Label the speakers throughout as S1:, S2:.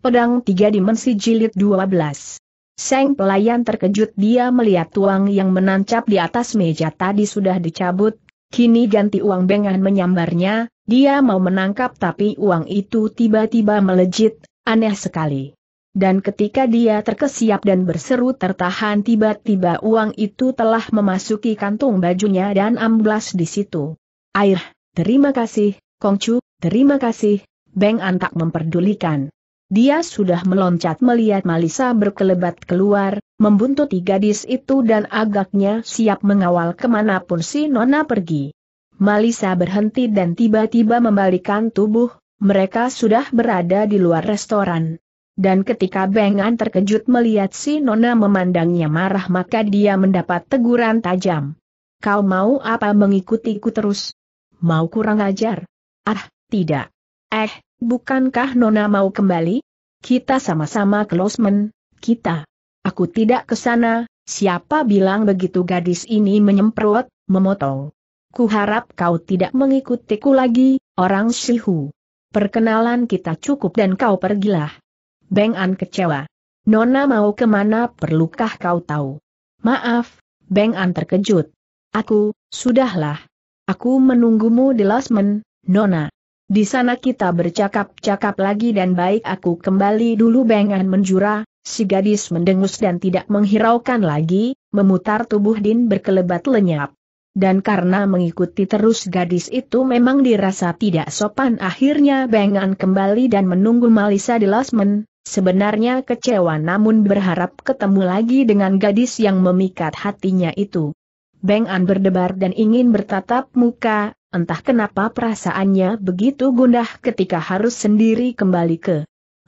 S1: Pedang Tiga Dimensi Jilid 12 Seng pelayan terkejut dia melihat uang yang menancap di atas meja tadi sudah dicabut, kini ganti uang bengan menyambarnya, dia mau menangkap tapi uang itu tiba-tiba melejit, aneh sekali. Dan ketika dia terkesiap dan berseru tertahan tiba-tiba uang itu telah memasuki kantung bajunya dan amblas di situ. Air, terima kasih, Kongcu, terima kasih, Beng Antak memperdulikan. Dia sudah meloncat melihat Malisa berkelebat keluar, membuntuti gadis itu dan agaknya siap mengawal ke mana pun si Nona pergi. Malisa berhenti dan tiba-tiba membalikan tubuh, mereka sudah berada di luar restoran. Dan ketika Bengan terkejut melihat si Nona memandangnya marah maka dia mendapat teguran tajam. Kau mau apa mengikutiku terus? Mau kurang ajar? Ah, tidak. Eh, Bukankah Nona mau kembali? Kita sama-sama ke Losmen, kita. Aku tidak ke sana, siapa bilang begitu gadis ini menyemprot, memotong. Kuharap kau tidak mengikutiku lagi, orang Sihu. Perkenalan kita cukup dan kau pergilah. Beng An kecewa. Nona mau ke mana perlukah kau tahu? Maaf, Beng An terkejut. Aku, sudahlah. Aku menunggumu di Losmen, Nona. Di sana kita bercakap-cakap lagi dan baik aku kembali dulu bengan menjura, si gadis mendengus dan tidak menghiraukan lagi, memutar tubuh Din berkelebat lenyap. Dan karena mengikuti terus gadis itu memang dirasa tidak sopan akhirnya bengan kembali dan menunggu Malisa di Lasmen, sebenarnya kecewa namun berharap ketemu lagi dengan gadis yang memikat hatinya itu. Beng An berdebar dan ingin bertatap muka, entah kenapa perasaannya begitu gundah ketika harus sendiri kembali ke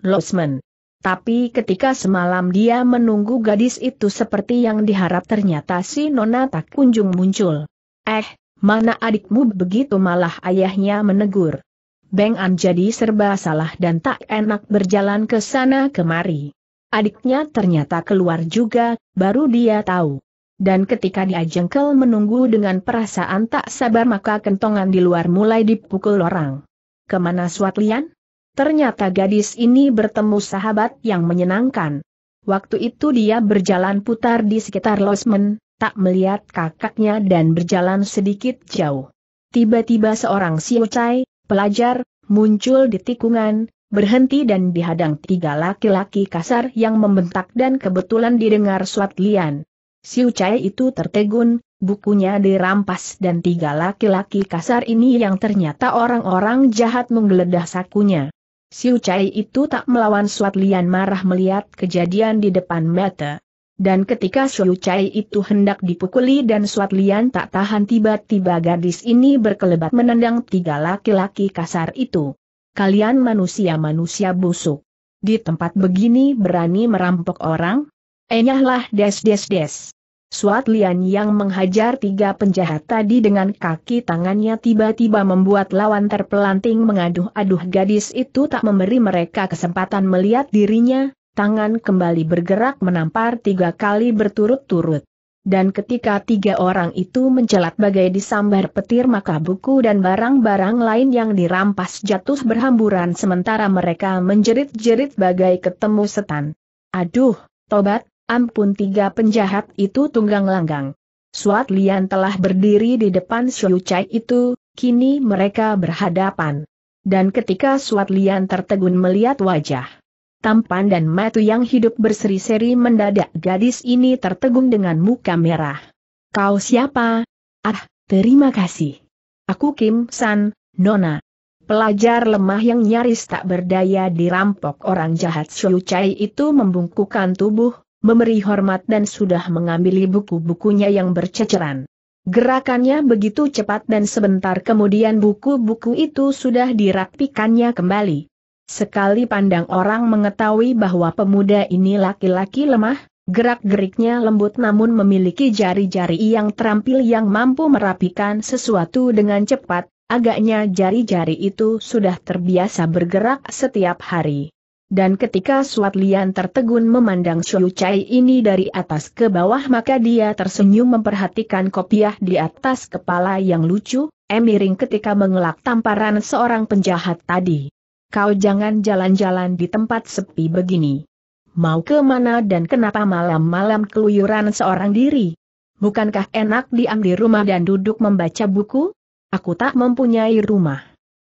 S1: Losmen. Tapi ketika semalam dia menunggu gadis itu seperti yang diharap ternyata si Nona tak kunjung muncul. Eh, mana adikmu begitu malah ayahnya menegur. Beng An jadi serba salah dan tak enak berjalan ke sana kemari. Adiknya ternyata keluar juga, baru dia tahu dan ketika dia jengkel menunggu dengan perasaan tak sabar maka kentongan di luar mulai dipukul orang. Ke mana Suatlian? Ternyata gadis ini bertemu sahabat yang menyenangkan. Waktu itu dia berjalan putar di sekitar Losmen, tak melihat kakaknya dan berjalan sedikit jauh. Tiba-tiba seorang siocai, pelajar, muncul di tikungan, berhenti dan dihadang tiga laki-laki kasar yang membentak dan kebetulan didengar Suatlian. Siu Chai itu tertegun, bukunya dirampas dan tiga laki-laki kasar ini yang ternyata orang-orang jahat menggeledah sakunya. Siu Chai itu tak melawan Suat Lian marah melihat kejadian di depan mata. Dan ketika Siu Chai itu hendak dipukuli dan Suat Lian tak tahan tiba-tiba gadis ini berkelebat menendang tiga laki-laki kasar itu. Kalian manusia-manusia busuk. Di tempat begini berani merampok orang? Enyahlah des des des. Suat Lian yang menghajar tiga penjahat tadi dengan kaki tangannya tiba-tiba membuat lawan terpelanting mengaduh-aduh gadis itu tak memberi mereka kesempatan melihat dirinya, tangan kembali bergerak menampar tiga kali berturut-turut. Dan ketika tiga orang itu mencelat bagai disambar petir maka buku dan barang-barang lain yang dirampas jatuh berhamburan sementara mereka menjerit-jerit bagai ketemu setan. Aduh, tobat, Ampun tiga penjahat itu tunggang langgang. Suat Lian telah berdiri di depan Xiu Chai itu, kini mereka berhadapan. Dan ketika Suat Lian tertegun melihat wajah tampan dan matu yang hidup berseri-seri mendadak gadis ini tertegun dengan muka merah. Kau siapa? Ah, terima kasih. Aku Kim San, Nona. Pelajar lemah yang nyaris tak berdaya dirampok orang jahat Xiu Chai itu membungkukan tubuh, memberi hormat dan sudah mengambil buku-bukunya yang berceceran. Gerakannya begitu cepat dan sebentar kemudian buku-buku itu sudah dirapikannya kembali. Sekali pandang orang mengetahui bahwa pemuda ini laki-laki lemah, gerak-geriknya lembut namun memiliki jari-jari yang terampil yang mampu merapikan sesuatu dengan cepat, agaknya jari-jari itu sudah terbiasa bergerak setiap hari dan ketika Suat Lian tertegun memandang Xiu Chai ini dari atas ke bawah maka dia tersenyum memperhatikan kopiah di atas kepala yang lucu, emiring ketika mengelak tamparan seorang penjahat tadi. kau jangan jalan-jalan di tempat sepi begini. Mau ke mana dan kenapa malam-malam keluyuran seorang diri? Bukankah enak diam di rumah dan duduk membaca buku? Aku tak mempunyai rumah.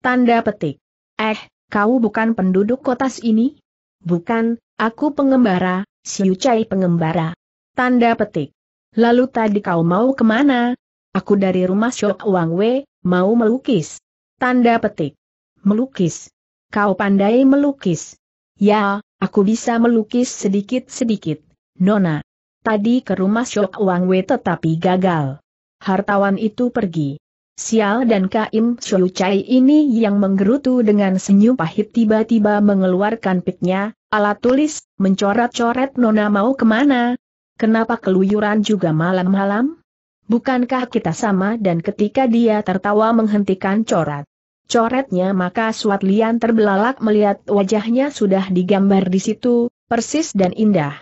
S1: Tanda petik. Eh, kau bukan penduduk kotas ini? Bukan, aku pengembara, Siu Cai pengembara. Tanda petik. Lalu tadi kau mau ke mana? Aku dari rumah Shok Wang Wei, mau melukis. Tanda petik. Melukis. Kau pandai melukis. Ya, Aku bisa melukis sedikit-sedikit, Nona. Tadi ke rumah Shok Wang Wei tetapi gagal. Hartawan itu pergi. Sial dan Kaim Shou Chai ini yang menggerutu dengan senyum pahit tiba-tiba mengeluarkan piknya, alat tulis, mencoret-coret Nona mau ke mana? Kenapa keluyuran juga malam-malam? Bukankah kita sama dan ketika dia tertawa menghentikan coret coretnya maka Suat Lian terbelalak melihat wajahnya sudah digambar di situ, persis dan indah.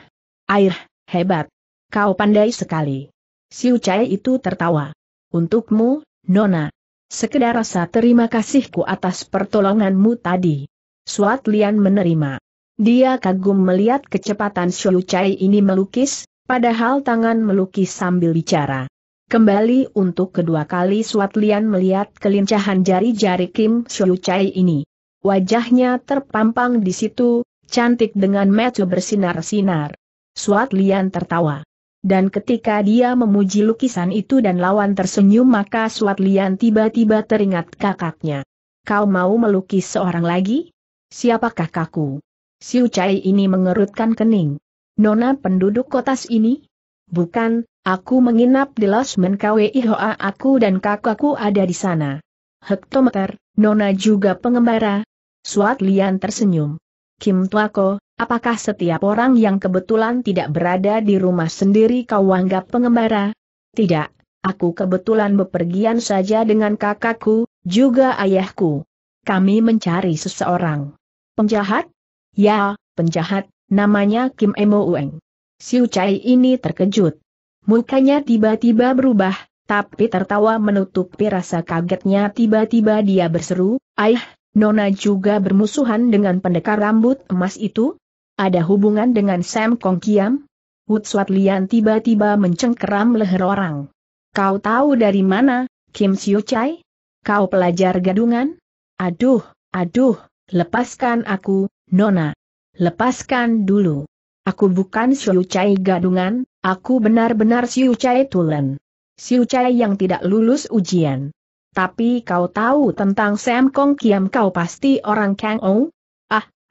S1: Air, hebat. Kau pandai sekali. Siu Cai itu tertawa. Untukmu, Nona. Sekedar rasa terima kasihku atas pertolonganmu tadi. Suat Lian menerima. Dia kagum melihat kecepatan Siu Cai ini melukis, padahal tangan melukis sambil bicara. Kembali untuk kedua kali Suat Lian melihat kelincahan jari-jari Kim Siu Chai ini. Wajahnya terpampang di situ, cantik dengan mata bersinar-sinar. Suat Lian tertawa. Dan ketika dia memuji lukisan itu dan lawan tersenyum maka Suat Lian tiba-tiba teringat kakaknya. Kau mau melukis seorang lagi? Siapakah kakakku? Siu Chai ini mengerutkan kening. Nona penduduk kotas ini? Bukan, Aku menginap di Losmen KWIHOA aku dan kakakku ada di sana. Hektometer, Nona juga pengembara. Suat Lian tersenyum. Kim Tuako, apakah setiap orang yang kebetulan tidak berada di rumah sendiri kau anggap pengembara? Tidak, aku kebetulan bepergian saja dengan kakakku, juga ayahku. Kami mencari seseorang. Penjahat? Ya, penjahat, namanya Kim Emo Ueng. Siu Chai ini terkejut. Mukanya tiba-tiba berubah, tapi tertawa menutupi rasa kagetnya tiba-tiba dia berseru, Aih, Nona juga bermusuhan dengan pendekar rambut emas itu? Ada hubungan dengan Sam Kong Kiam? Wut Swat Lian tiba-tiba mencengkeram leher orang. Kau tahu dari mana, Kim Siu Chai? Kau pelajar gadungan? Aduh, aduh, lepaskan aku, Nona. Lepaskan dulu. Aku bukan Siu Chai gadungan, Aku benar-benar Siu Chai Tulen. Siu Chai yang tidak lulus ujian. Tapi kau tahu tentang Sam Kong Kiam kau pasti orang Kang Ou?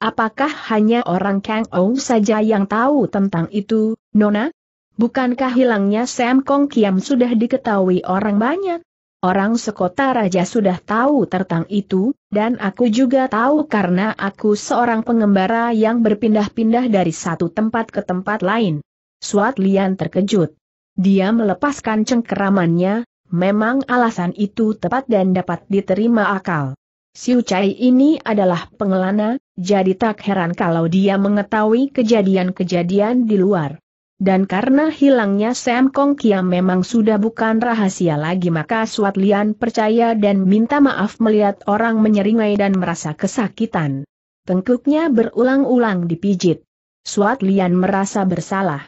S1: Ah, apakah hanya orang Kang Ou saja yang tahu tentang itu, Nona? Bukankah hilangnya Sam Kong Kiam sudah diketahui orang banyak? Orang sekota raja sudah tahu tentang itu, dan aku juga tahu karena aku seorang pengembara yang berpindah-pindah dari satu tempat ke tempat lain. Suat Lian terkejut. Dia melepaskan cengkeramannya, memang alasan itu tepat dan dapat diterima akal. Siu Chai ini adalah pengelana, jadi tak heran kalau dia mengetahui kejadian-kejadian di luar. Dan karena hilangnya Sam Kong Kiam memang sudah bukan rahasia lagi maka Suat Lian percaya dan minta maaf melihat orang menyeringai dan merasa kesakitan. Tengkuknya berulang-ulang dipijit. Suat Lian merasa bersalah.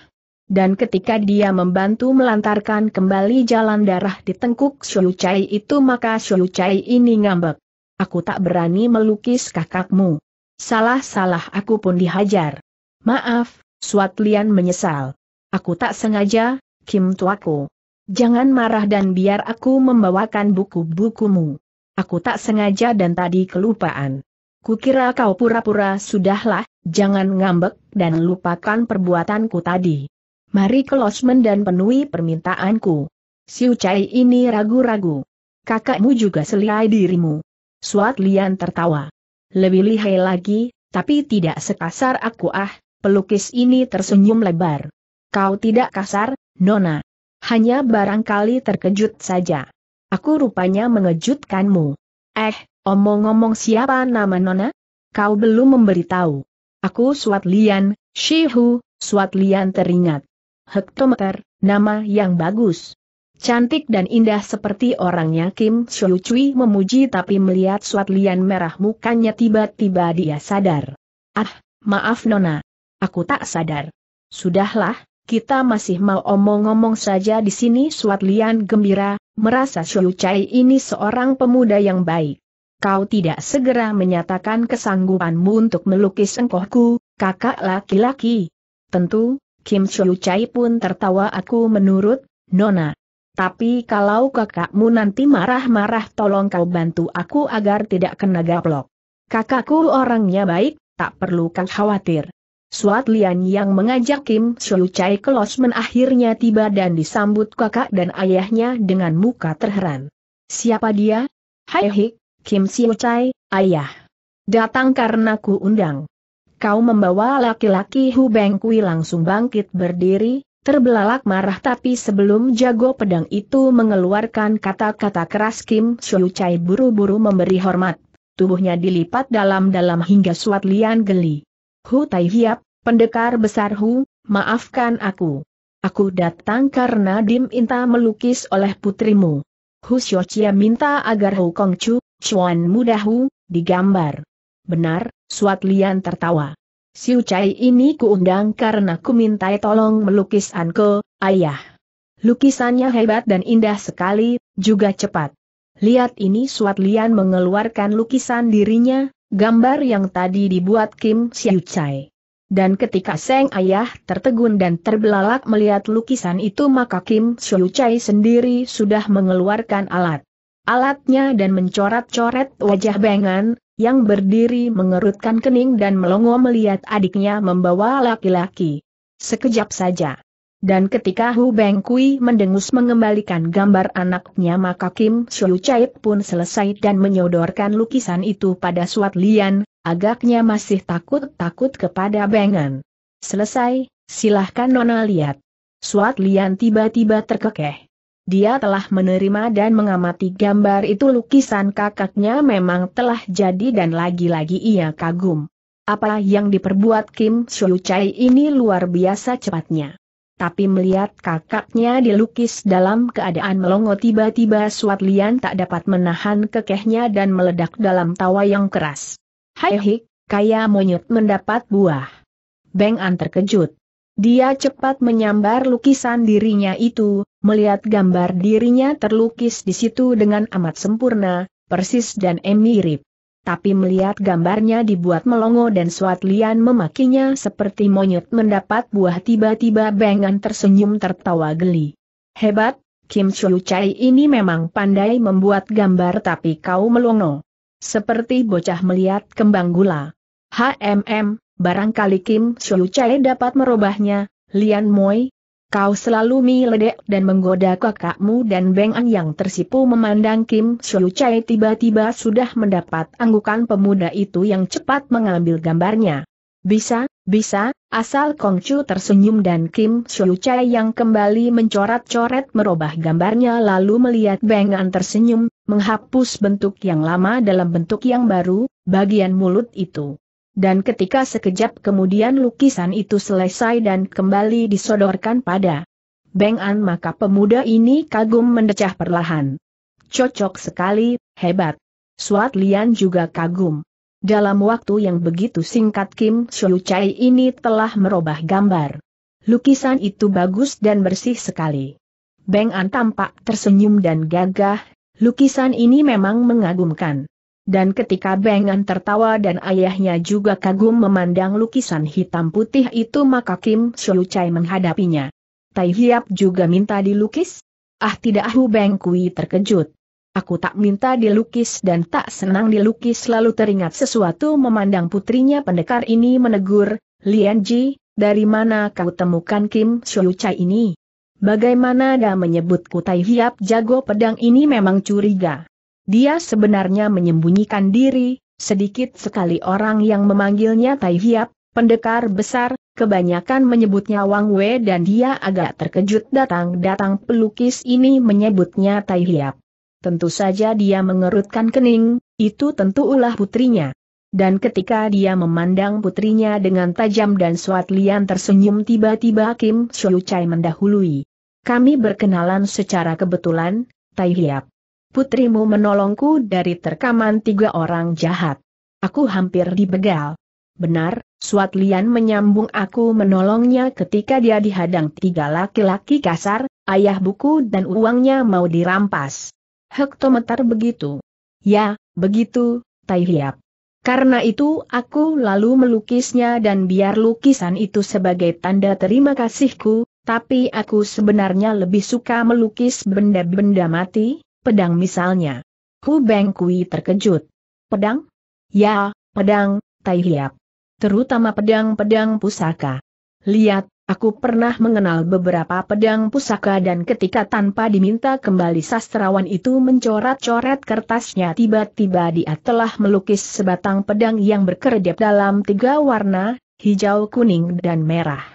S1: Dan ketika dia membantu melantarkan kembali jalan darah di tengkuk Xiu Chai itu maka Xiu Chai ini ngambek. Aku tak berani melukis kakakmu. Salah-salah aku pun dihajar. Maaf, Suat Lian menyesal. Aku tak sengaja, Kim Tuako. Jangan marah dan biar aku membawakan buku-bukumu. Aku tak sengaja dan tadi kelupaan. Kukira kau pura-pura sudahlah, jangan ngambek dan lupakan perbuatanku tadi. Mari ke losmen dan penuhi permintaanku. Siu Chai ini ragu-ragu. Kakakmu juga selihai dirimu. Suat Lian tertawa. Lebih lihai lagi, tapi tidak sekasar aku ah, pelukis ini tersenyum lebar. Kau tidak kasar, Nona. Hanya barangkali terkejut saja. Aku rupanya mengejutkanmu. Eh, omong-omong siapa nama Nona? Kau belum memberitahu. Aku Suat Lian, Shihu, Suat Lian teringat hektometer, nama yang bagus. Cantik dan indah seperti orangnya Kim Siu Cui memuji tapi melihat Suat Lian merah mukanya tiba-tiba dia sadar. Ah, maaf Nona. Aku tak sadar. Sudahlah, kita masih mau omong-omong saja di sini Suat Lian gembira, merasa Siu Chai ini seorang pemuda yang baik. Kau tidak segera menyatakan kesanggupanmu untuk melukis engkohku, kakak laki-laki. Tentu, Kim Siu Chai pun tertawa aku menurut, Nona. Tapi kalau kakakmu nanti marah-marah tolong kau bantu aku agar tidak kena gaplok. Kakakku orangnya baik, tak perlu kau khawatir. Suat Lian yang mengajak Kim Siu Chai ke losmen akhirnya tiba dan disambut kakak dan ayahnya dengan muka terheran. Siapa dia? Hai Hik, Kim Siu Chai, ayah. Datang karena ku undang. Kau membawa laki-laki Hu Beng Kui langsung bangkit berdiri, Terbelalak marah tapi sebelum jago pedang itu mengeluarkan kata-kata keras Kim Siu Chai buru-buru memberi hormat. Tubuhnya dilipat dalam-dalam hingga suat lian geli. Hu Tai Hiap, pendekar besar Hu, maafkan aku. Aku datang karena Dim Inta melukis oleh putrimu. Hu Chia minta agar Hu Kongcu, Chuan muda Hu, digambar. Benar, Suat Lian tertawa. Siu Chai ini kuundang karena ku mintai tolong melukis Anko, ayah. Lukisannya hebat dan indah sekali, juga cepat. Lihat ini Suat Lian mengeluarkan lukisan dirinya, gambar yang tadi dibuat Kim Siu Chai. Dan ketika Seng Ayah tertegun dan terbelalak melihat lukisan itu maka Kim Siu Chai sendiri sudah mengeluarkan alat. Alatnya dan mencoret-coret wajah Bengan, yang berdiri mengerutkan kening dan melongo melihat adiknya membawa laki-laki. Sekejap saja. Dan ketika Hu Beng Kui mendengus mengembalikan gambar anaknya maka Kim Siu Chai pun selesai dan menyodorkan lukisan itu pada Suat Lian, agaknya masih takut-takut kepada Bengan. Selesai, silahkan Nona lihat. Suat Lian tiba-tiba terkekeh dia telah menerima dan mengamati gambar itu lukisan kakaknya memang telah jadi dan lagi-lagi ia kagum. Apa yang diperbuat Kim Siu Chai ini luar biasa cepatnya. Tapi melihat kakaknya dilukis dalam keadaan melongo tiba-tiba Suat Lian tak dapat menahan kekehnya dan meledak dalam tawa yang keras. Hai hik, kaya monyet mendapat buah. Beng An terkejut. Dia cepat menyambar lukisan dirinya itu, melihat gambar dirinya terlukis di situ dengan amat sempurna, persis dan mirip. Tapi melihat gambarnya dibuat melongo dan suat lian memakinya seperti monyet mendapat buah tiba-tiba Bengan tersenyum tertawa geli. Hebat, Kim Chiu Chai ini memang pandai membuat gambar tapi kau melongo. Seperti bocah melihat kembang gula. HMM, Barangkali Kim Siu Chai dapat merubahnya, Lian Moi. Kau selalu miledek dan menggoda kakakmu dan Beng An yang tersipu memandang Kim Siu Chai tiba-tiba sudah mendapat anggukan pemuda itu yang cepat mengambil gambarnya. Bisa, bisa, asal Kongcu tersenyum dan Kim Siu Chai yang kembali mencoret-coret merubah gambarnya lalu melihat Beng An tersenyum, menghapus bentuk yang lama dalam bentuk yang baru, bagian mulut itu. Dan ketika sekejap kemudian lukisan itu selesai dan kembali disodorkan pada Beng An maka pemuda ini kagum mendecah perlahan. Cocok sekali, hebat. Suat Lian juga kagum. Dalam waktu yang begitu singkat Kim Siu Chai ini telah merubah gambar. Lukisan itu bagus dan bersih sekali. Beng An tampak tersenyum dan gagah, lukisan ini memang mengagumkan. Dan ketika Bengan tertawa dan ayahnya juga kagum memandang lukisan hitam putih itu maka Kim Siu Chai menghadapinya. Tai Hiap juga minta dilukis? Ah tidak Hu Beng Kui terkejut. Aku tak minta dilukis dan tak senang dilukis lalu teringat sesuatu memandang putrinya pendekar ini menegur, Lian Ji, dari mana kau temukan Kim Siu Chai ini? Bagaimana dia menyebut Tai Hiap jago pedang ini memang curiga. Dia sebenarnya menyembunyikan diri, sedikit sekali orang yang memanggilnya Tai Hiap, pendekar besar, kebanyakan menyebutnya Wang Wei dan dia agak terkejut datang-datang pelukis ini menyebutnya Tai Hiap. Tentu saja dia mengerutkan kening, itu tentu ulah putrinya. Dan ketika dia memandang putrinya dengan tajam dan Suat Lian tersenyum tiba-tiba Kim Chai mendahului. Kami berkenalan secara kebetulan, Tai Hiap. Putrimu menolongku dari terkaman tiga orang jahat. Aku hampir dibegal. Benar, Suat Lian menyambung aku menolongnya ketika dia dihadang tiga laki-laki kasar, ayah buku dan uangnya mau dirampas. Hektometer begitu. Ya, begitu, Tai Hiap. Karena itu aku lalu melukisnya dan biar lukisan itu sebagai tanda terima kasihku, tapi aku sebenarnya lebih suka melukis benda-benda mati, pedang misalnya. Hu Beng Kui terkejut. Pedang? Ya, pedang, Tai Hiap. Terutama pedang-pedang pusaka. Lihat, Aku pernah mengenal beberapa pedang pusaka dan ketika tanpa diminta kembali sastrawan itu mencoret-coret kertasnya tiba-tiba dia telah melukis sebatang pedang yang berkedip dalam tiga warna, hijau kuning dan merah.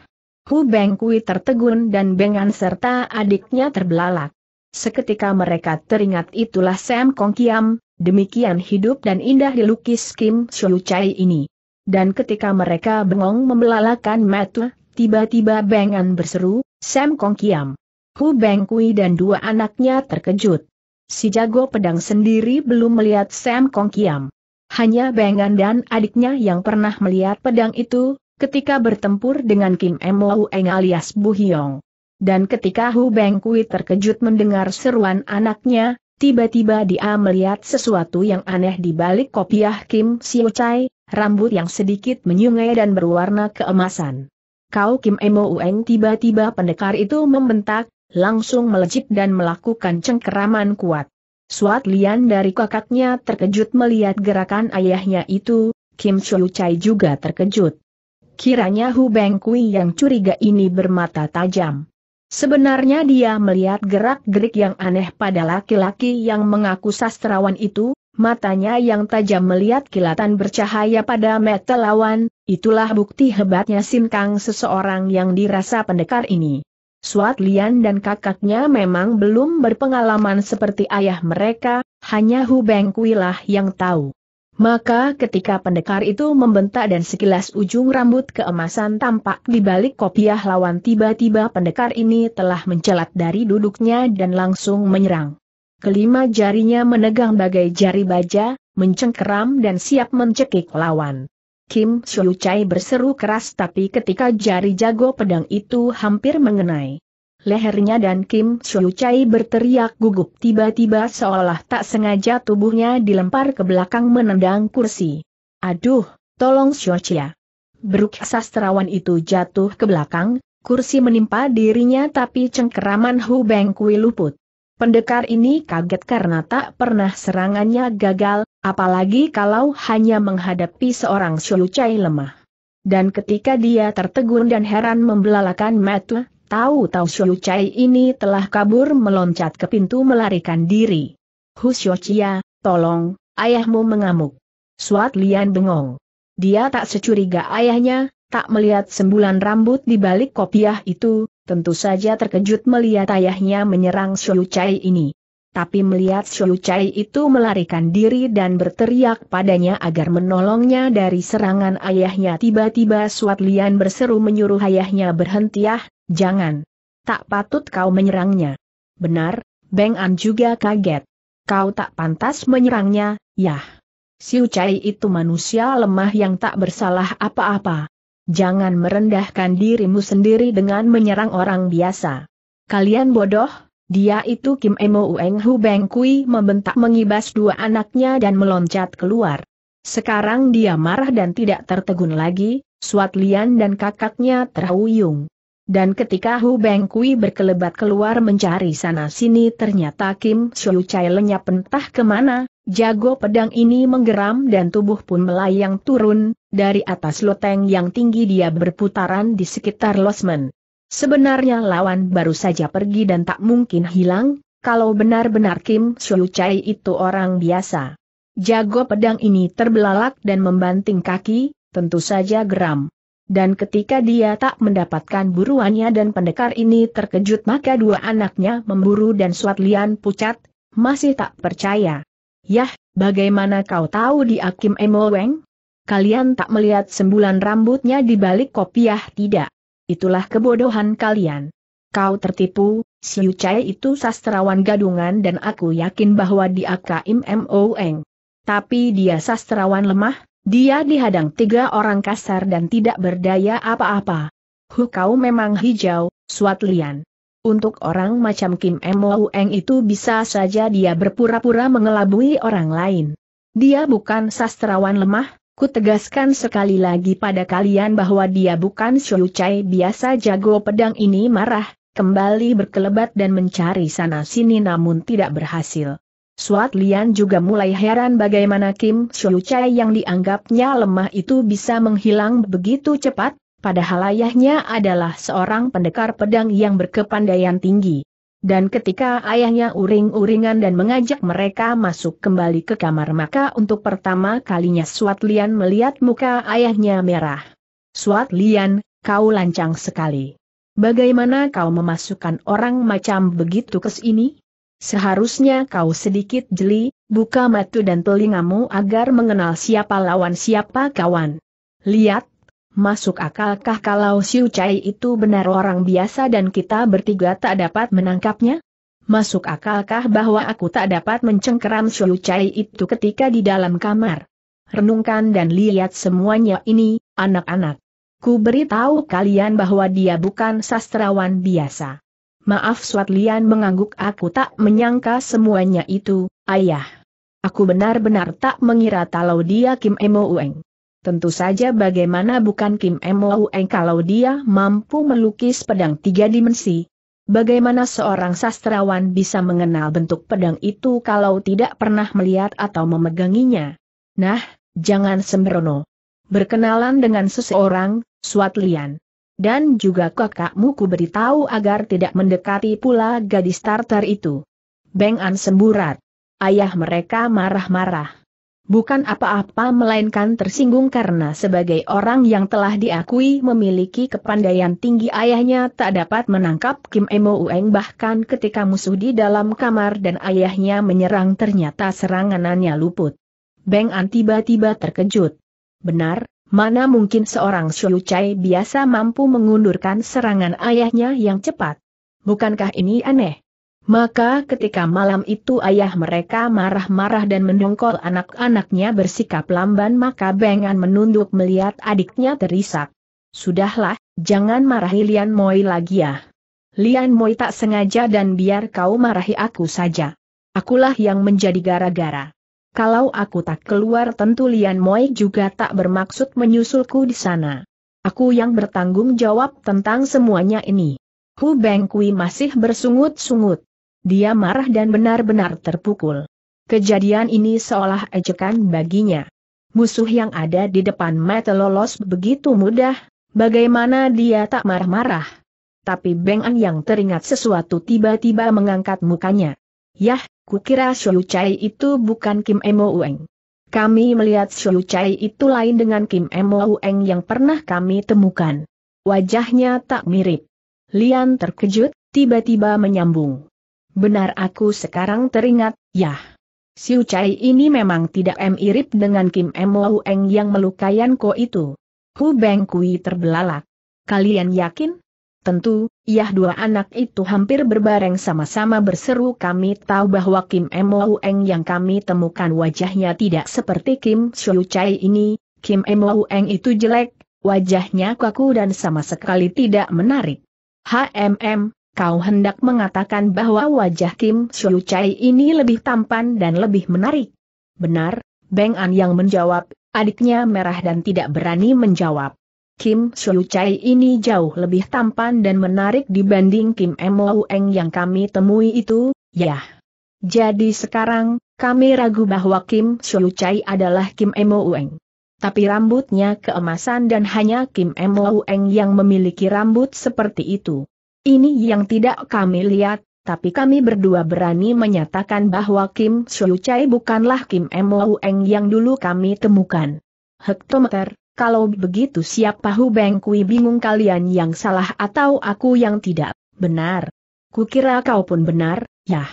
S1: Hu Beng Kui tertegun dan Bengan serta adiknya terbelalak. Seketika mereka teringat itulah Sam Kong Kiam, demikian hidup dan indah dilukis Kim Siu Chai ini. Dan ketika mereka bengong membelalakan mata, Tiba-tiba Bengan berseru, Sam Kong Kiam. Hu Beng Kui dan dua anaknya terkejut. Si jago pedang sendiri belum melihat Sam Kong Kiam. Hanya Bengan dan adiknya yang pernah melihat pedang itu, ketika bertempur dengan Kim Mo Eng alias Bu Hyong. Dan ketika Hu Beng Kui terkejut mendengar seruan anaknya, tiba-tiba dia melihat sesuatu yang aneh di balik kopiah Kim Siu Chai, rambut yang sedikit menyungai dan berwarna keemasan. Kau Kim Emo Ueng tiba-tiba pendekar itu membentak, langsung melejit dan melakukan cengkeraman kuat. Suat Lian dari kakaknya terkejut melihat gerakan ayahnya itu, Kim Chiu Chai juga terkejut. Kiranya Hu Beng Kui yang curiga ini bermata tajam. Sebenarnya dia melihat gerak-gerik yang aneh pada laki-laki yang mengaku sastrawan itu, matanya yang tajam melihat kilatan bercahaya pada mata lawan, itulah bukti hebatnya sinkang seseorang yang dirasa pendekar ini. Suat Lian dan kakaknya memang belum berpengalaman seperti ayah mereka, hanya Hu Beng Kui lah yang tahu. Maka ketika pendekar itu membentak dan sekilas ujung rambut keemasan tampak di balik kopiah lawan tiba-tiba pendekar ini telah mencelat dari duduknya dan langsung menyerang. Kelima jarinya menegang bagai jari baja, mencengkeram dan siap mencekik lawan. Kim Siu Chai berseru keras tapi ketika jari jago pedang itu hampir mengenai lehernya dan Kim Siu Chai berteriak gugup tiba-tiba seolah tak sengaja tubuhnya dilempar ke belakang menendang kursi. Aduh, tolong Siu Chia. Beruk sastrawan itu jatuh ke belakang, kursi menimpa dirinya tapi cengkeraman Hu Beng Kui luput. Pendekar ini kaget karena tak pernah serangannya gagal, apalagi kalau hanya menghadapi seorang Chai lemah. Dan ketika dia tertegun dan heran membelalakan mata, tahu-tahu Chai ini telah kabur meloncat ke pintu melarikan diri. Hu Chia, tolong, ayahmu mengamuk. Suat Lian bengong. Dia tak securiga ayahnya, tak melihat sembulan rambut di balik kopiah itu, tentu saja terkejut melihat ayahnya menyerang Xiu Chai ini. Tapi melihat Xiu Chai itu melarikan diri dan berteriak padanya agar menolongnya dari serangan ayahnya tiba-tiba Suat Lian berseru menyuruh ayahnya berhenti ah, jangan. Tak patut kau menyerangnya. Benar, Beng An juga kaget. Kau tak pantas menyerangnya, yah. Xiu Chai itu manusia lemah yang tak bersalah apa-apa. Jangan merendahkan dirimu sendiri dengan menyerang orang biasa. Kalian bodoh, dia itu Kim Emo Ueng Hu Beng Kui membentak mengibas dua anaknya dan meloncat keluar. Sekarang dia marah dan tidak tertegun lagi, Suat Lian dan kakaknya terhuyung. Dan ketika Hu Beng Kui berkelebat keluar mencari sana-sini ternyata Kim Siu Chai lenyap entah ke mana, Jago pedang ini menggeram dan tubuh pun melayang turun, dari atas loteng yang tinggi dia berputaran di sekitar losmen. Sebenarnya lawan baru saja pergi dan tak mungkin hilang, kalau benar-benar Kim Siu Chai itu orang biasa. Jago pedang ini terbelalak dan membanting kaki, tentu saja geram. Dan ketika dia tak mendapatkan buruannya dan pendekar ini terkejut maka dua anaknya memburu dan Suat Lian pucat, masih tak percaya. Yah, bagaimana kau tahu di Akim Emoweng? Kalian tak melihat sembulan rambutnya di balik kopiah tidak. Itulah kebodohan kalian. Kau tertipu, Siu Chai itu sastrawan gadungan dan aku yakin bahwa dia Kim Mo Eng. Tapi dia sastrawan lemah, dia dihadang tiga orang kasar dan tidak berdaya apa-apa. Hu kau memang hijau, Suat Lian. Untuk orang macam Kim Mo Eng itu bisa saja dia berpura-pura mengelabui orang lain. Dia bukan sastrawan lemah, ku tegaskan sekali lagi pada kalian bahwa dia bukan Xiu Chai biasa jago pedang ini marah, kembali berkelebat dan mencari sana-sini namun tidak berhasil. Suat Lian juga mulai heran bagaimana Kim Xiu Chai yang dianggapnya lemah itu bisa menghilang begitu cepat, padahal ayahnya adalah seorang pendekar pedang yang berkepandaian tinggi. Dan ketika ayahnya uring-uringan dan mengajak mereka masuk kembali ke kamar maka untuk pertama kalinya Suat Lian melihat muka ayahnya merah. Suat Lian, kau lancang sekali. Bagaimana kau memasukkan orang macam begitu ke sini? Seharusnya kau sedikit jeli, buka mata dan telingamu agar mengenal siapa lawan siapa kawan. Lihat, masuk akalkah kalau Siu Chai itu benar orang biasa dan kita bertiga tak dapat menangkapnya? Masuk akalkah bahwa aku tak dapat mencengkeram Siu Chai itu ketika di dalam kamar? Renungkan dan lihat semuanya ini, anak-anak. Ku beritahu kalian bahwa dia bukan sastrawan biasa. Maaf Suat Lian mengangguk aku tak menyangka semuanya itu, ayah. Aku benar-benar tak mengira kalau dia Kim Emo Ueng. Tentu saja bagaimana bukan Kim Emo Ueng kalau dia mampu melukis pedang tiga dimensi. Bagaimana seorang sastrawan bisa mengenal bentuk pedang itu kalau tidak pernah melihat atau memeganginya? Nah, jangan sembrono. Berkenalan dengan seseorang, Suat Lian. Dan juga kakakmu ku beritahu agar tidak mendekati pula gadis starter itu. Beng An semburat. Ayah mereka marah-marah. Bukan apa-apa melainkan tersinggung karena sebagai orang yang telah diakui memiliki kepandaian tinggi ayahnya tak dapat menangkap Kim Emo Ueng bahkan ketika musuh di dalam kamar dan ayahnya menyerang ternyata seranganannya luput. Beng An tiba-tiba terkejut. Benar, Mana mungkin seorang Xiu Chai biasa mampu mengundurkan serangan ayahnya yang cepat? Bukankah ini aneh? Maka ketika malam itu ayah mereka marah-marah dan mendongkol anak-anaknya bersikap lamban maka Bengan menunduk melihat adiknya terisak. Sudahlah, jangan marahi Lian Moi lagi ya. Lian Moi tak sengaja dan biar kau marahi aku saja. Akulah yang menjadi gara-gara. Kalau aku tak keluar tentu Lian Moi juga tak bermaksud menyusulku di sana. Aku yang bertanggung jawab tentang semuanya ini. Hu Beng Kui masih bersungut-sungut. Dia marah dan benar-benar terpukul. Kejadian ini seolah ejekan baginya. Musuh yang ada di depan mata lolos begitu mudah, bagaimana dia tak marah-marah. Tapi Beng An yang teringat sesuatu tiba-tiba mengangkat mukanya. Yah, Kukira Xiu Chai itu bukan Kim Emo Ueng. Kami melihat Xiu Chai itu lain dengan Kim Emo Ueng yang pernah kami temukan. Wajahnya tak mirip. Lian terkejut, tiba-tiba menyambung. Benar aku sekarang teringat, ya. Xiu Chai ini memang tidak mirip dengan Kim Emo Ueng yang melukayan ko itu. Hu Beng Kui terbelalak. Kalian yakin? Tentu, Yah dua anak itu hampir berbareng sama-sama berseru kami tahu bahwa Kim Mo Eng yang kami temukan wajahnya tidak seperti Kim Xiu Chai ini, Kim Mo Eng itu jelek, wajahnya kaku dan sama sekali tidak menarik. HMM, kau hendak mengatakan bahwa wajah Kim Xiu Chai ini lebih tampan dan lebih menarik. Benar, Beng An yang menjawab, adiknya merah dan tidak berani menjawab. Kim Xiu Chai ini jauh lebih tampan dan menarik dibanding Kim Mo Eng yang kami temui itu, ya. Jadi sekarang, kami ragu bahwa Kim Xiu Chai adalah Kim Mo Eng. Tapi rambutnya keemasan dan hanya Kim Mo Eng yang memiliki rambut seperti itu. Ini yang tidak kami lihat, tapi kami berdua berani menyatakan bahwa Kim Xiu Chai bukanlah Kim Mo Eng yang dulu kami temukan. Hektometer, kalau begitu siapa Hu Beng Kui bingung kalian yang salah atau aku yang tidak, benar. Kukira kau pun benar, ya.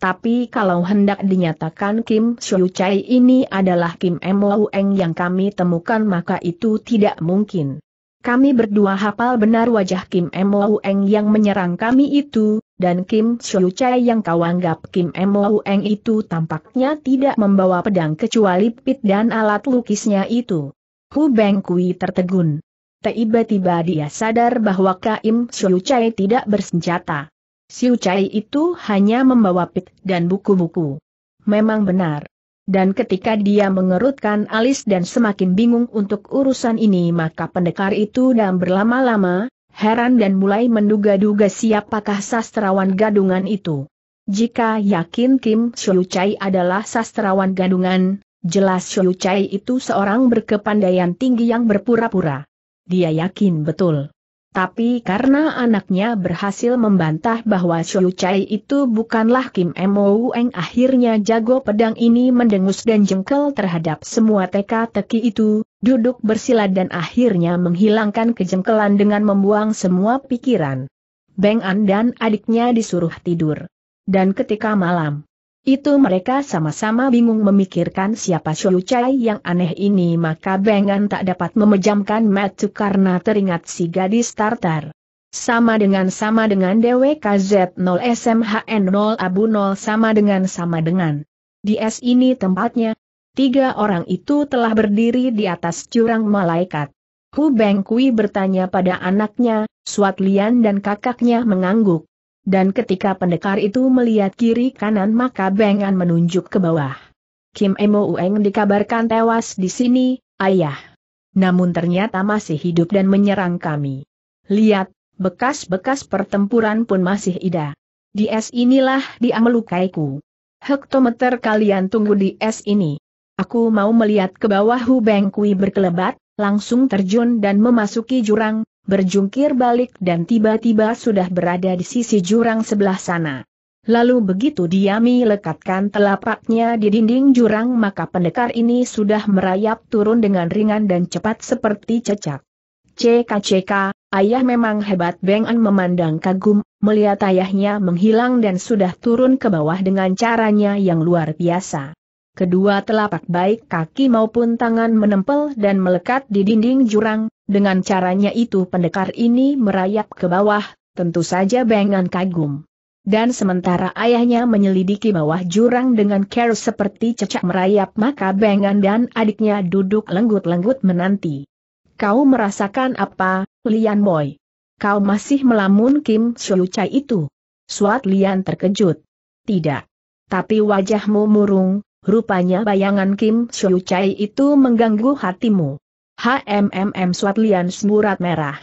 S1: Tapi kalau hendak dinyatakan Kim Xiu Chai ini adalah Kim Mo Eng yang kami temukan maka itu tidak mungkin. Kami berdua hafal benar wajah Kim Mo Eng yang menyerang kami itu, dan Kim Chiu Chai yang kau anggap Kim Mo Eng itu tampaknya tidak membawa pedang kecuali pit dan alat lukisnya itu. Hu Beng Kui tertegun. Tiba-tiba dia sadar bahwa Kim Chiu Chai tidak bersenjata. Siu Chai itu hanya membawa pit dan buku-buku. Memang benar. Dan ketika dia mengerutkan alis dan semakin bingung untuk urusan ini maka pendekar itu dan berlama-lama, heran dan mulai menduga-duga siapakah sastrawan gadungan itu. Jika yakin Kim Chai adalah sastrawan gadungan, jelas Xiu Chai itu seorang berkepandaian tinggi yang berpura-pura. Dia yakin betul. Tapi karena anaknya berhasil membantah bahwa Xiu Chai itu bukanlah Kim Mo Eng akhirnya jago pedang ini mendengus dan jengkel terhadap semua teka-teki itu, duduk bersila dan akhirnya menghilangkan kejengkelan dengan membuang semua pikiran. Beng An dan adiknya disuruh tidur. Dan ketika malam, itu mereka sama-sama bingung memikirkan siapa Xiu Chai yang aneh ini maka Bengan tak dapat memejamkan mata karena teringat si gadis Tartar. Sama dengan sama dengan DWKZ 0 SMHN 0 Abu 0 sama dengan sama dengan. Di es ini tempatnya. Tiga orang itu telah berdiri di atas jurang malaikat. Hu Beng Kui bertanya pada anaknya, Suat Lian dan kakaknya mengangguk. Dan ketika pendekar itu melihat kiri kanan maka Bengan menunjuk ke bawah. Kim Emo Ueng dikabarkan tewas di sini, ayah. Namun ternyata masih hidup dan menyerang kami. Lihat, bekas-bekas pertempuran pun masih ada. Di es inilah dia melukaiku. Hektometer kalian tunggu di es ini. Aku mau melihat ke bawah Hu Beng Kui berkelebat, langsung terjun dan memasuki jurang, berjungkir balik dan tiba-tiba sudah berada di sisi jurang sebelah sana. Lalu begitu dia melekatkan telapaknya di dinding jurang maka pendekar ini sudah merayap turun dengan ringan dan cepat seperti cecak. CKCK, ayah memang hebat Beng An memandang kagum, melihat ayahnya menghilang dan sudah turun ke bawah dengan caranya yang luar biasa. Kedua telapak baik kaki maupun tangan menempel dan melekat di dinding jurang, dengan caranya itu pendekar ini merayap ke bawah, tentu saja Bengan kagum. Dan sementara ayahnya menyelidiki bawah jurang dengan care seperti cecak merayap maka Bengan dan adiknya duduk lenggut-lenggut menanti. Kau merasakan apa, Lian Boy? Kau masih melamun Kim Chai itu? Suat Lian terkejut. Tidak. Tapi wajahmu murung, Rupanya bayangan Kim Chai itu mengganggu hatimu. HMMM Swatlian Semurat Merah.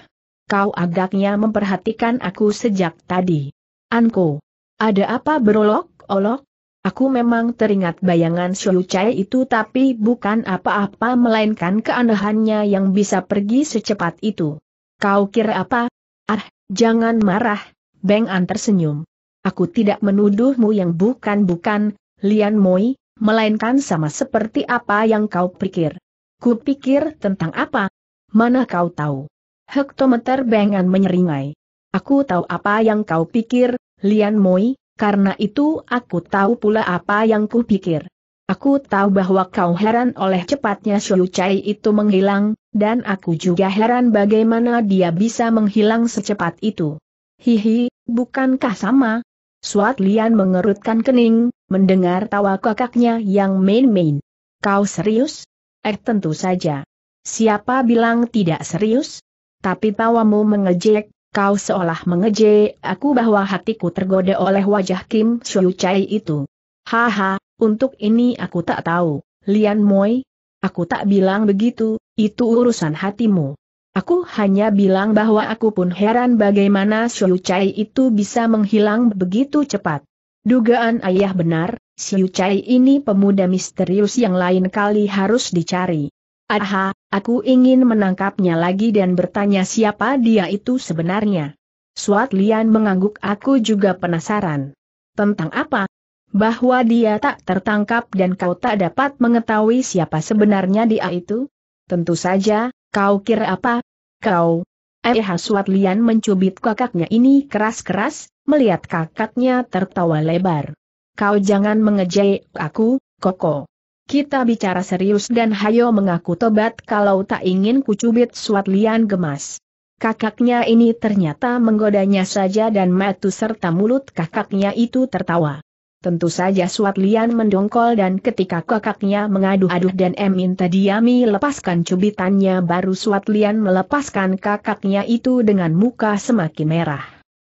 S1: Kau agaknya memperhatikan aku sejak tadi. Anko. Ada apa berolok-olok? Aku memang teringat bayangan Chai itu tapi bukan apa-apa melainkan keanehannya yang bisa pergi secepat itu. Kau kira apa? Ah, jangan marah. Beng An tersenyum. Aku tidak menuduhmu yang bukan-bukan, Lian Moi, melainkan sama seperti apa yang kau pikir. Ku pikir tentang apa? Mana kau tahu? Hektometer Bengan menyeringai. Aku tahu apa yang kau pikir, Lian Moi, karena itu aku tahu pula apa yang ku pikir. Aku tahu bahwa kau heran oleh cepatnya Xiu Chai itu menghilang, dan aku juga heran bagaimana dia bisa menghilang secepat itu. Hihi, bukankah sama? Suat Lian mengerutkan kening, mendengar tawa kakaknya yang main-main. Kau serius? Eh tentu saja. Siapa bilang tidak serius? Tapi tawamu mengejek, kau seolah mengejek aku bahwa hatiku tergoda oleh wajah Kim Siu Chai itu. Haha, untuk ini aku tak tahu, Lian Moi. Aku tak bilang begitu, itu urusan hatimu. Aku hanya bilang bahwa aku pun heran bagaimana Xiu Chai itu bisa menghilang begitu cepat. Dugaan ayah benar, Xiu Chai ini pemuda misterius yang lain kali harus dicari. Aha, aku ingin menangkapnya lagi dan bertanya siapa dia itu sebenarnya. Suat Lian mengangguk aku juga penasaran. Tentang apa? Bahwa dia tak tertangkap dan kau tak dapat mengetahui siapa sebenarnya dia itu? Tentu saja, Kau kira apa? Kau? Eh Haswat Lian mencubit kakaknya ini keras-keras, melihat kakaknya tertawa lebar. Kau jangan mengejek aku, Koko. Kita bicara serius dan hayo mengaku tobat kalau tak ingin kucubit Suat Lian gemas. Kakaknya ini ternyata menggodanya saja dan matu serta mulut kakaknya itu tertawa. Tentu saja Suat Lian mendongkol dan ketika kakaknya mengaduh-aduh dan minta diami lepaskan cubitannya baru Suat Lian melepaskan kakaknya itu dengan muka semakin merah.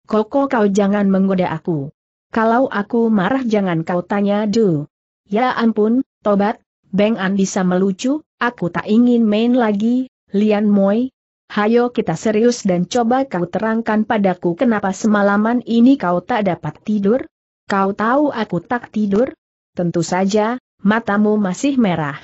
S1: Koko kau jangan menggoda aku. Kalau aku marah jangan kau tanya du. Ya ampun, tobat, Beng An bisa melucu, aku tak ingin main lagi, Lian Moi, Hayo kita serius dan coba kau terangkan padaku kenapa semalaman ini kau tak dapat tidur? Kau tahu aku tak tidur? Tentu saja, matamu masih merah.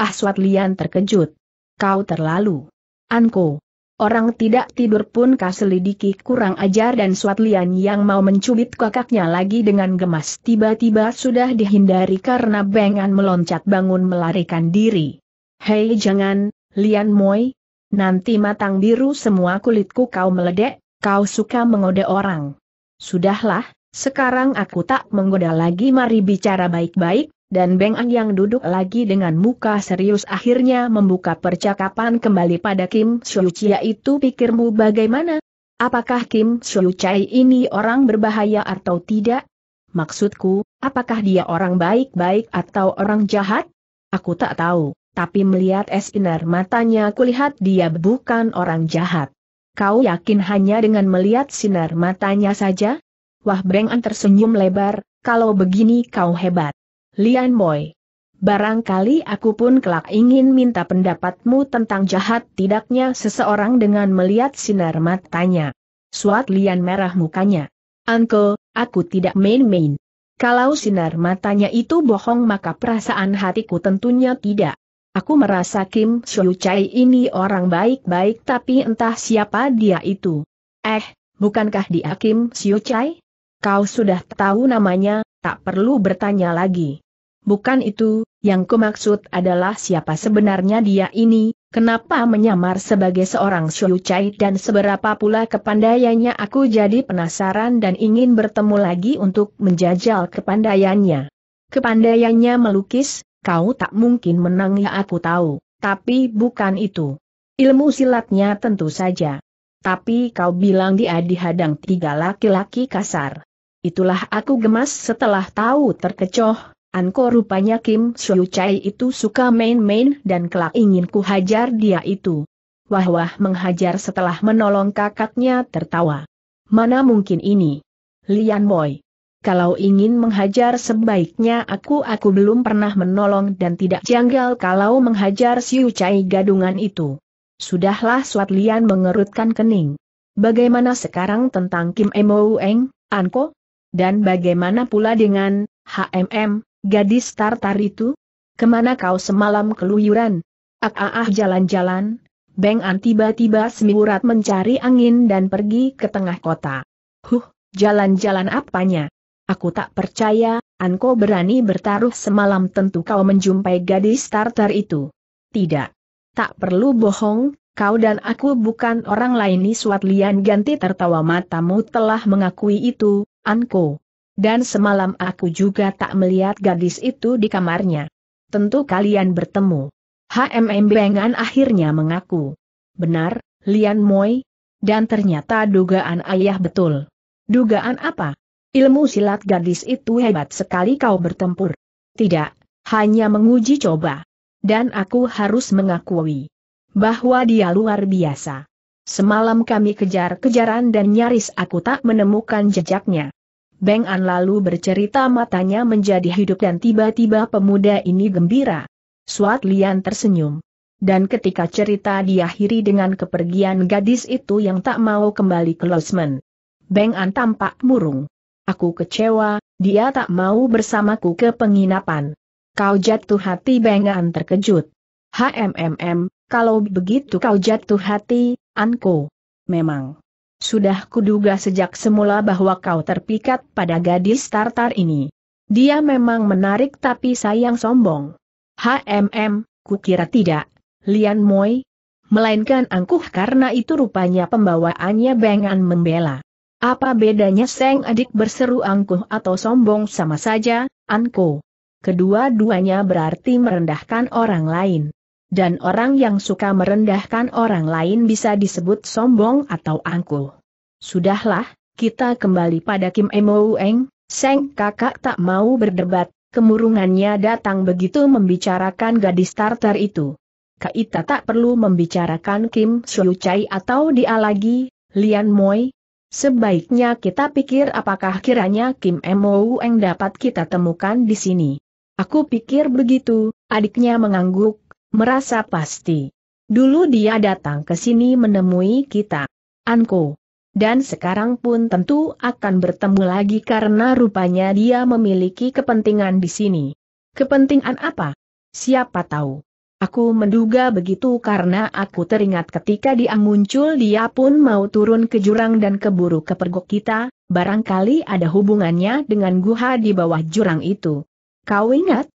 S1: Ah Swat Lian terkejut. Kau terlalu. Anko. Orang tidak tidur pun kau selidiki kurang ajar dan Swat Lian yang mau mencubit kakaknya lagi dengan gemas tiba-tiba sudah dihindari karena Bengan meloncat bangun melarikan diri. Hei jangan, Lian Moi, Nanti matang biru semua kulitku kau meledek, kau suka mengode orang. Sudahlah, sekarang aku tak menggoda lagi mari bicara baik-baik, dan Beng An yang duduk lagi dengan muka serius akhirnya membuka percakapan kembali pada Kim Chia itu pikirmu bagaimana? Apakah Kim Chai ini orang berbahaya atau tidak? Maksudku, apakah dia orang baik-baik atau orang jahat? Aku tak tahu tapi melihat es sinar matanya kulihat dia bukan orang jahat. Kau yakin hanya dengan melihat sinar matanya saja? Wah Brengan tersenyum lebar, kalau begini kau hebat. Lian Boy. Barangkali aku pun kelak ingin minta pendapatmu tentang jahat tidaknya seseorang dengan melihat sinar matanya. Suat Lian merah mukanya. Uncle, aku tidak main-main. Kalau sinar matanya itu bohong maka perasaan hatiku tentunya tidak. Aku merasa Kim Siu Chai ini orang baik-baik tapi entah siapa dia itu. Eh, bukankah dia Kim Siu Chai? Kau sudah tahu namanya, tak perlu bertanya lagi. Bukan itu, yang kumaksud adalah siapa sebenarnya dia ini, kenapa menyamar sebagai seorang Chai dan seberapa pula kepandaiannya aku jadi penasaran dan ingin bertemu lagi untuk menjajal kepandaiannya. Kepandaiannya melukis, kau tak mungkin menang ya aku tahu, tapi bukan itu. Ilmu silatnya tentu saja. Tapi kau bilang dia dihadang tiga laki-laki kasar. Itulah aku gemas setelah tahu terkecoh, Anko rupanya Kim Siu Chai itu suka main-main dan kelak ingin ku hajar dia itu. Wah-wah menghajar setelah menolong kakaknya tertawa. Mana mungkin ini? Lian Boy kalau ingin menghajar sebaiknya aku aku belum pernah menolong dan tidak janggal kalau menghajar Siu Chai gadungan itu. Sudahlah Suat Lian mengerutkan kening. Bagaimana sekarang tentang Kim Emo Eng, Anko? Dan bagaimana pula dengan HMM, gadis tartar itu? Ke mana kau semalam keluyuran? Ah ah ah jalan-jalan, Beng An tiba-tiba semiurat mencari angin dan pergi ke tengah kota. Huh, jalan-jalan apanya? Aku tak percaya, Anko berani bertaruh semalam tentu kau menjumpai gadis starter itu. Tidak. Tak perlu bohong, kau dan aku bukan orang lain Suat Lian ganti tertawa matamu telah mengakui itu, Anko. Dan semalam aku juga tak melihat gadis itu di kamarnya. Tentu kalian bertemu. HMM Bengan akhirnya mengaku. Benar, Lian Moi. Dan ternyata dugaan ayah betul. Dugaan apa? Ilmu silat gadis itu hebat sekali kau bertempur. Tidak, hanya menguji coba. Dan aku harus mengakui bahwa dia luar biasa. Semalam kami kejar-kejaran dan nyaris aku tak menemukan jejaknya. Beng An lalu bercerita matanya menjadi hidup dan tiba-tiba pemuda ini gembira. Suat Lian tersenyum. Dan ketika cerita diakhiri dengan kepergian gadis itu yang tak mau kembali ke Losmen. Beng An tampak murung. Aku kecewa, dia tak mau bersamaku ke penginapan. Kau jatuh hati bengan terkejut. HMMM, kalau begitu kau jatuh hati, Anko. Memang. Sudah kuduga sejak semula bahwa kau terpikat pada gadis tartar ini. Dia memang menarik tapi sayang sombong. HMM, kukira tidak. Lian Moi. Melainkan angkuh karena itu rupanya pembawaannya bengan membela. Apa bedanya Seng adik berseru angkuh atau sombong sama saja, Anko. Kedua-duanya berarti merendahkan orang lain. Dan orang yang suka merendahkan orang lain bisa disebut sombong atau angkuh. Sudahlah, kita kembali pada Kim Emo Eng, Seng kakak tak mau berdebat, kemurungannya datang begitu membicarakan gadis starter itu. Kaita tak perlu membicarakan Kim Siu Chai atau dia lagi, Lian Moi. Sebaiknya kita pikir apakah kiranya Kim Emo Eng dapat kita temukan di sini. Aku pikir begitu, adiknya mengangguk, merasa pasti. Dulu dia datang ke sini menemui kita. Anko. Dan sekarang pun tentu akan bertemu lagi karena rupanya dia memiliki kepentingan di sini. Kepentingan apa? Siapa tahu. Aku menduga begitu karena aku teringat ketika dia muncul dia pun mau turun ke jurang dan keburu kepergok kita, barangkali ada hubungannya dengan guha di bawah jurang itu. Kau ingat?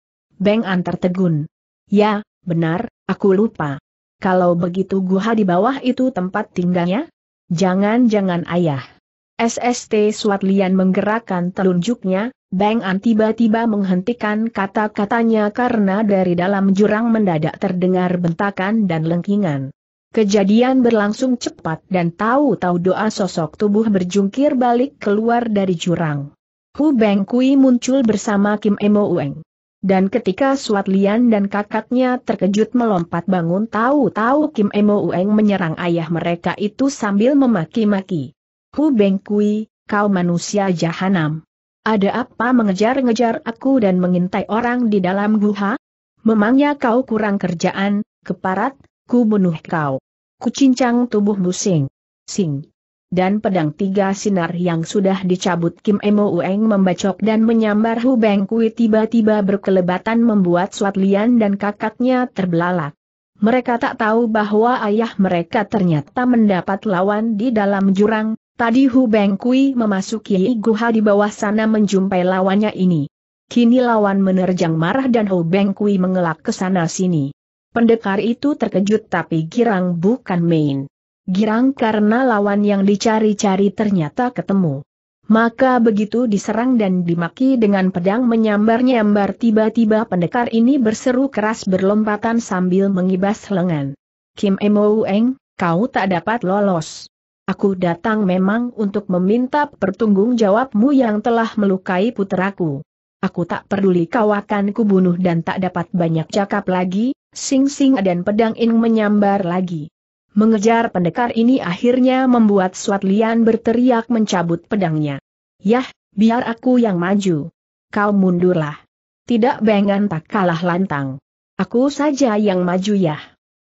S1: Beng antar tegun. Ya, benar, aku lupa. Kalau begitu guha di bawah itu tempat tinggalnya? Jangan-jangan ayah. SST Swatlian menggerakkan telunjuknya, Bang An tiba-tiba menghentikan kata-katanya karena dari dalam jurang mendadak terdengar bentakan dan lengkingan. Kejadian berlangsung cepat dan tahu-tahu doa sosok tubuh berjungkir balik keluar dari jurang. Hu Beng Kui muncul bersama Kim Emo Ueng. Dan ketika Suat Lian dan kakaknya terkejut melompat bangun tahu-tahu Kim Emo Ueng menyerang ayah mereka itu sambil memaki-maki. Hu Beng Kui, kau manusia jahanam. Ada apa mengejar-ngejar aku dan mengintai orang di dalam guha? Memangnya kau kurang kerjaan, keparat, ku bunuh kau. Kucincang tubuh musing. Sing dan pedang tiga sinar yang sudah dicabut Kim Emo Ueng membacok dan menyambar Hu Beng Kui tiba-tiba berkelebatan membuat Suat Lian dan kakaknya terbelalak. Mereka tak tahu bahwa ayah mereka ternyata mendapat lawan di dalam jurang, tadi Hu Beng Kui memasuki guha di bawah sana menjumpai lawannya ini. Kini lawan menerjang marah dan Hu Beng Kui mengelak ke sana sini. Pendekar itu terkejut tapi girang bukan main girang karena lawan yang dicari-cari ternyata ketemu. Maka begitu diserang dan dimaki dengan pedang menyambar-nyambar tiba-tiba pendekar ini berseru keras berlompatan sambil mengibas lengan. Kim Emo Eng, kau tak dapat lolos. Aku datang memang untuk meminta pertunggung jawabmu yang telah melukai puteraku. Aku tak peduli kau akan kubunuh dan tak dapat banyak cakap lagi, sing-sing dan pedang in menyambar lagi. Mengejar pendekar ini akhirnya membuat Suat Lian berteriak mencabut pedangnya. Yah, biar aku yang maju. Kau mundurlah. Tidak bengan tak kalah lantang. Aku saja yang maju ya.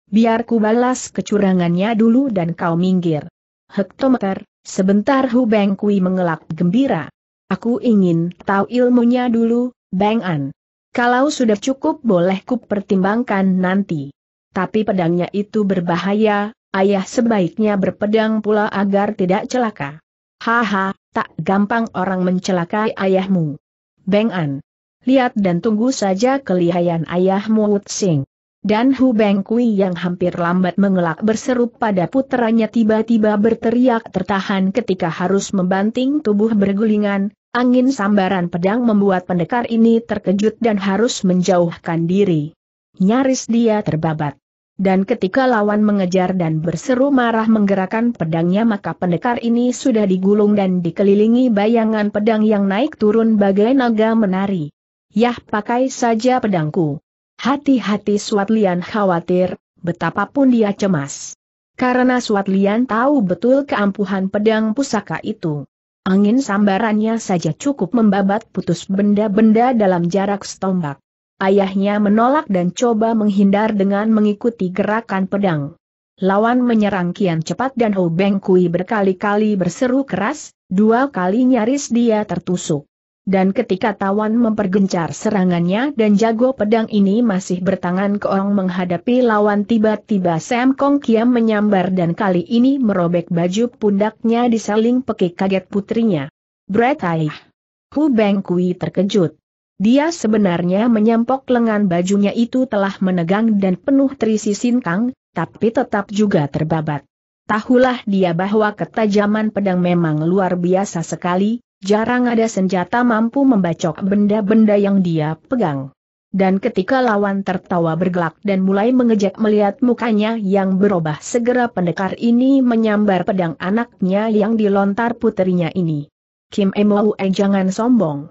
S1: Biar ku balas kecurangannya dulu dan kau minggir. Hektometer, sebentar Hu Beng Kui mengelak gembira. Aku ingin tahu ilmunya dulu, Beng An. Kalau sudah cukup boleh ku pertimbangkan nanti. Tapi pedangnya itu berbahaya, ayah sebaiknya berpedang pula agar tidak celaka. Haha, tak gampang orang mencelakai ayahmu. Beng An. Lihat dan tunggu saja kelihayan ayahmu Wut Sing. Dan Hu Beng Kui yang hampir lambat mengelak berseru pada puteranya tiba-tiba berteriak tertahan ketika harus membanting tubuh bergulingan, angin sambaran pedang membuat pendekar ini terkejut dan harus menjauhkan diri. Nyaris dia terbabat. Dan ketika lawan mengejar dan berseru marah menggerakkan pedangnya maka pendekar ini sudah digulung dan dikelilingi bayangan pedang yang naik turun bagai naga menari. Yah pakai saja pedangku. Hati-hati Swatlian khawatir, betapapun dia cemas. Karena Swatlian tahu betul keampuhan pedang pusaka itu. Angin sambarannya saja cukup membabat putus benda-benda dalam jarak setombak. Ayahnya menolak dan coba menghindar dengan mengikuti gerakan pedang. Lawan menyerang kian cepat dan Ho Beng Kui berkali-kali berseru keras, dua kali nyaris dia tertusuk. Dan ketika tawan mempergencar serangannya dan jago pedang ini masih bertangan keong menghadapi lawan tiba-tiba Sam Kong Kiam menyambar dan kali ini merobek baju pundaknya disaling peki kaget putrinya. Bret ayah. Hu Beng Kui terkejut. Dia sebenarnya menyampok lengan bajunya itu telah menegang dan penuh terisi sinkang, tapi tetap juga terbabat. Tahulah dia bahwa ketajaman pedang memang luar biasa sekali, jarang ada senjata mampu membacok benda-benda yang dia pegang. Dan ketika lawan tertawa bergelak dan mulai mengejek melihat mukanya yang berubah segera pendekar ini menyambar pedang anaknya yang dilontar puterinya ini. Kim Emo eh jangan sombong.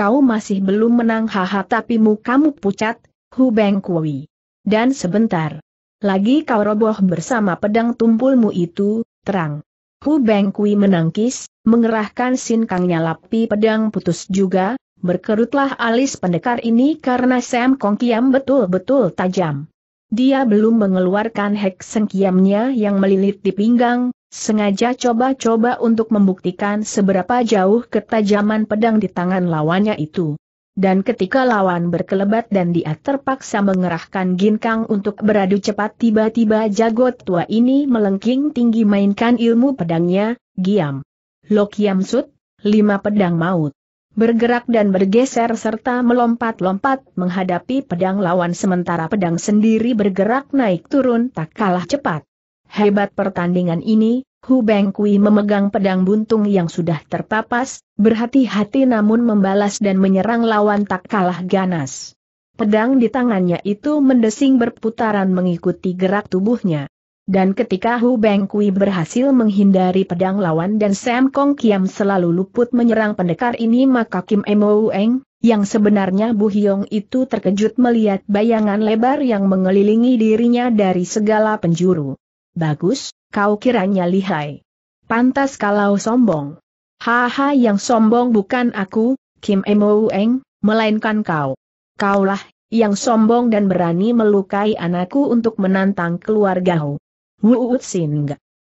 S1: Kau masih belum menang haha tapi mukamu pucat, Hu Beng Kui. Dan sebentar. Lagi kau roboh bersama pedang tumpulmu itu, terang. Hu Beng Kui menangkis, mengerahkan sinkangnya lapi pedang putus juga, Berkerutlah alis pendekar ini karena Sam Kong Kiam betul-betul tajam. Dia belum mengeluarkan hek sengkiamnya yang melilit di pinggang, sengaja coba-coba untuk membuktikan seberapa jauh ketajaman pedang di tangan lawannya itu. Dan ketika lawan berkelebat dan dia terpaksa mengerahkan ginkang untuk beradu cepat tiba-tiba jagot tua ini melengking tinggi mainkan ilmu pedangnya, Giam. Lo Kiam Sut, lima pedang maut bergerak dan bergeser serta melompat-lompat menghadapi pedang lawan sementara pedang sendiri bergerak naik turun tak kalah cepat. Hebat pertandingan ini, Hu Beng Kui memegang pedang buntung yang sudah terpapas, berhati-hati namun membalas dan menyerang lawan tak kalah ganas. Pedang di tangannya itu mendesing berputaran mengikuti gerak tubuhnya. Dan ketika Hu Beng Kui berhasil menghindari pedang lawan dan Sam Kong Kiam selalu luput menyerang pendekar ini maka Kim Emo Eng, yang sebenarnya Bu Hyong itu terkejut melihat bayangan lebar yang mengelilingi dirinya dari segala penjuru. Bagus, kau kiranya lihai. Pantas kalau sombong. Haha yang sombong bukan aku, Kim Emo Eng, melainkan kau. Kaulah, yang sombong dan berani melukai anakku untuk menantang keluargamu. Wuut Sing.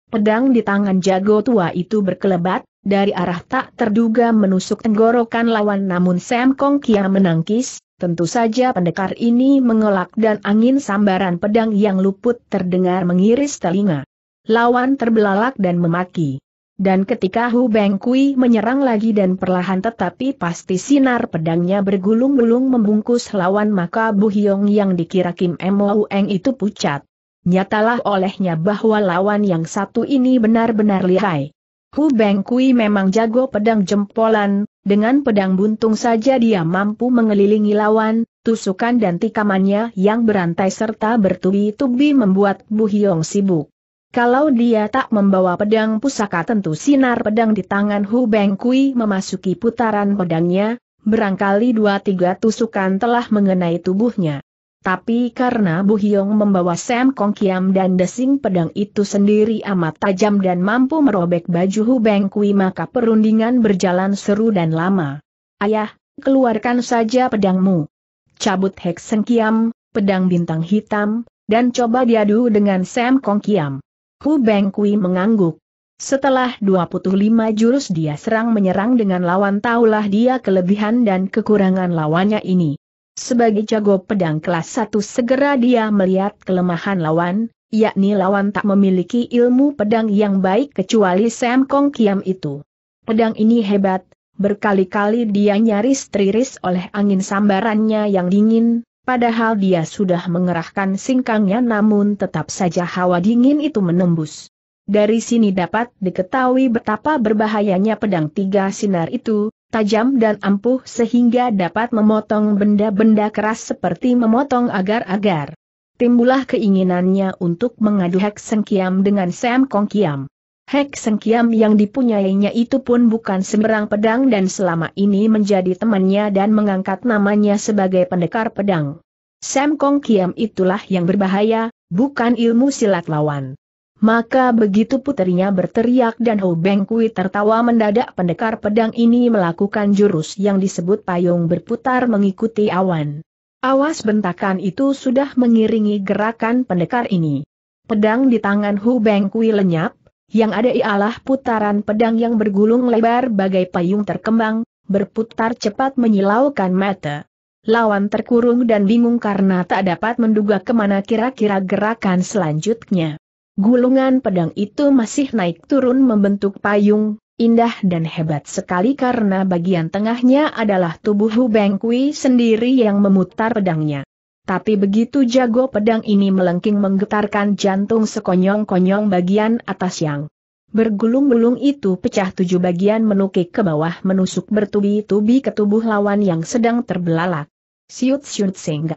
S1: Pedang di tangan jago tua itu berkelebat, dari arah tak terduga menusuk tenggorokan lawan namun Sam Kong Kia menangkis, tentu saja pendekar ini mengelak dan angin sambaran pedang yang luput terdengar mengiris telinga. Lawan terbelalak dan memaki. Dan ketika Hu Beng Kui menyerang lagi dan perlahan tetapi pasti sinar pedangnya bergulung-gulung membungkus lawan maka Bu Hyong yang dikira Kim Mo Eng itu pucat. Nyatalah olehnya bahwa lawan yang satu ini benar-benar lihai. Hu Beng Kui memang jago pedang jempolan, dengan pedang buntung saja dia mampu mengelilingi lawan, tusukan dan tikamannya yang berantai serta bertubi-tubi membuat Bu Hyong sibuk. Kalau dia tak membawa pedang pusaka tentu sinar pedang di tangan Hu Beng Kui memasuki putaran pedangnya, berangkali dua tiga tusukan telah mengenai tubuhnya. Tapi karena Bu Hyong membawa Sam Kong Kiam dan desing pedang itu sendiri amat tajam dan mampu merobek baju Hu Beng Kui maka perundingan berjalan seru dan lama. Ayah, keluarkan saja pedangmu. Cabut Hek Seng Kiam, pedang bintang hitam, dan coba diadu dengan Sam Kong Kiam. Hu Beng Kui mengangguk. Setelah 25 jurus dia serang menyerang dengan lawan taulah dia kelebihan dan kekurangan lawannya ini. Sebagai jago pedang kelas satu segera dia melihat kelemahan lawan, yakni lawan tak memiliki ilmu pedang yang baik kecuali Sam Kong Kiam itu. Pedang ini hebat, berkali-kali dia nyaris teriris oleh angin sambarannya yang dingin, padahal dia sudah mengerahkan singkangnya namun tetap saja hawa dingin itu menembus. Dari sini dapat diketahui betapa berbahayanya pedang tiga sinar itu, tajam dan ampuh sehingga dapat memotong benda-benda keras seperti memotong agar-agar. Timbullah keinginannya untuk mengadu Hek Sengkiam dengan Sam Kong Kiam. Hek Sengkiam yang dipunyainya itu pun bukan sembarang pedang dan selama ini menjadi temannya dan mengangkat namanya sebagai pendekar pedang. Sam Kong Kiam itulah yang berbahaya, bukan ilmu silat lawan. Maka begitu puterinya berteriak dan Ho Beng Kui tertawa mendadak pendekar pedang ini melakukan jurus yang disebut payung berputar mengikuti awan. Awas bentakan itu sudah mengiringi gerakan pendekar ini. Pedang di tangan Hu Beng Kui lenyap, yang ada ialah putaran pedang yang bergulung lebar bagai payung terkembang, berputar cepat menyilaukan mata. Lawan terkurung dan bingung karena tak dapat menduga ke mana kira-kira gerakan selanjutnya. Gulungan pedang itu masih naik turun membentuk payung, indah dan hebat sekali karena bagian tengahnya adalah tubuh Hu Beng Kui sendiri yang memutar pedangnya. Tapi begitu jago pedang ini melengking menggetarkan jantung sekonyong-konyong bagian atas yang bergulung-gulung itu pecah tujuh bagian menukik ke bawah menusuk bertubi-tubi ke tubuh lawan yang sedang terbelalak. Siut siut sing.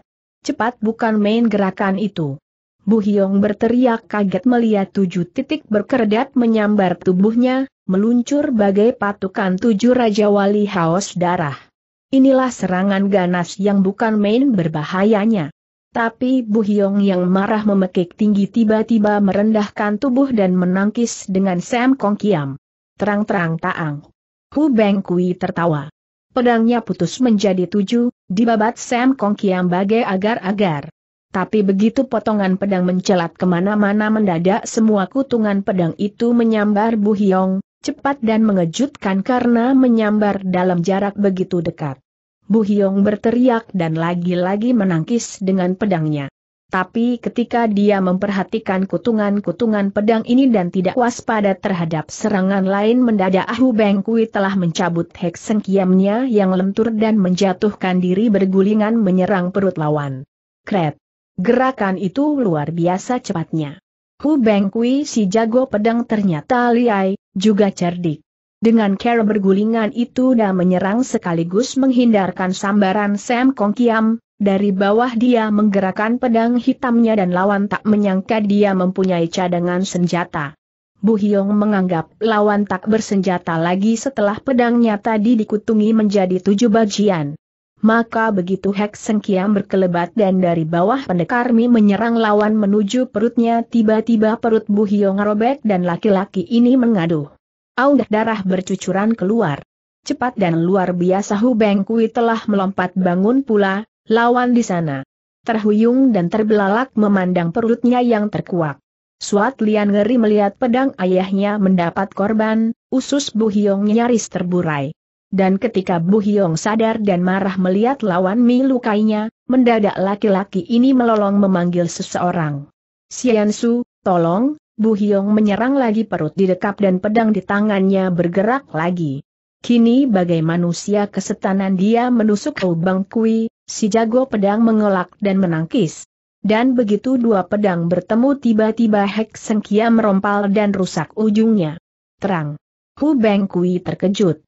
S1: Cepat bukan main gerakan itu. Bu Hyong berteriak kaget melihat tujuh titik berkeredat menyambar tubuhnya, meluncur bagai patukan tujuh Raja Wali haus darah. Inilah serangan ganas yang bukan main berbahayanya. Tapi Bu Hyong yang marah memekik tinggi tiba-tiba merendahkan tubuh dan menangkis dengan Sam Kong Kiam. Terang-terang taang. Hu Beng Kui tertawa. Pedangnya putus menjadi tujuh, dibabat Sam Kong Kiam bagai agar-agar. Tapi begitu potongan pedang mencelat ke mana-mana mendadak semua kutungan pedang itu menyambar Bu Hyong, cepat dan mengejutkan karena menyambar dalam jarak begitu dekat. Bu Hyong berteriak dan lagi-lagi menangkis dengan pedangnya. Tapi ketika dia memperhatikan kutungan-kutungan pedang ini dan tidak waspada terhadap serangan lain mendadak Ahu Beng Kui telah mencabut hek sengkiamnya yang lentur dan menjatuhkan diri bergulingan menyerang perut lawan. Kret! Gerakan itu luar biasa cepatnya. Hu Beng Kui si jago pedang ternyata liai, juga cerdik. Dengan cara bergulingan itu dan menyerang sekaligus menghindarkan sambaran Sam Kong Kiam, dari bawah dia menggerakkan pedang hitamnya dan lawan tak menyangka dia mempunyai cadangan senjata. Bu Hyong menganggap lawan tak bersenjata lagi setelah pedangnya tadi dikutungi menjadi tujuh bagian. Maka begitu Hek Sengkiam berkelebat dan dari bawah pendekar Mi menyerang lawan menuju perutnya tiba-tiba perut Bu Hiong robek dan laki-laki ini mengadu. Aung darah bercucuran keluar. Cepat dan luar biasa Hu Beng Kui telah melompat bangun pula, lawan di sana. Terhuyung dan terbelalak memandang perutnya yang terkuak. Suat Lian ngeri melihat pedang ayahnya mendapat korban, usus Bu Hiong nyaris terburai. Dan ketika Bu Hyong sadar dan marah melihat lawan Mi lukainya, mendadak laki-laki ini melolong memanggil seseorang. Sian Su, tolong, Bu Hyong menyerang lagi perut didekap dan pedang di tangannya bergerak lagi. Kini bagai manusia kesetanan dia menusuk Bang Kui, si jago pedang mengelak dan menangkis. Dan begitu dua pedang bertemu tiba-tiba Hek Sengkia merompal dan rusak ujungnya. Terang. Hu Beng Kui terkejut.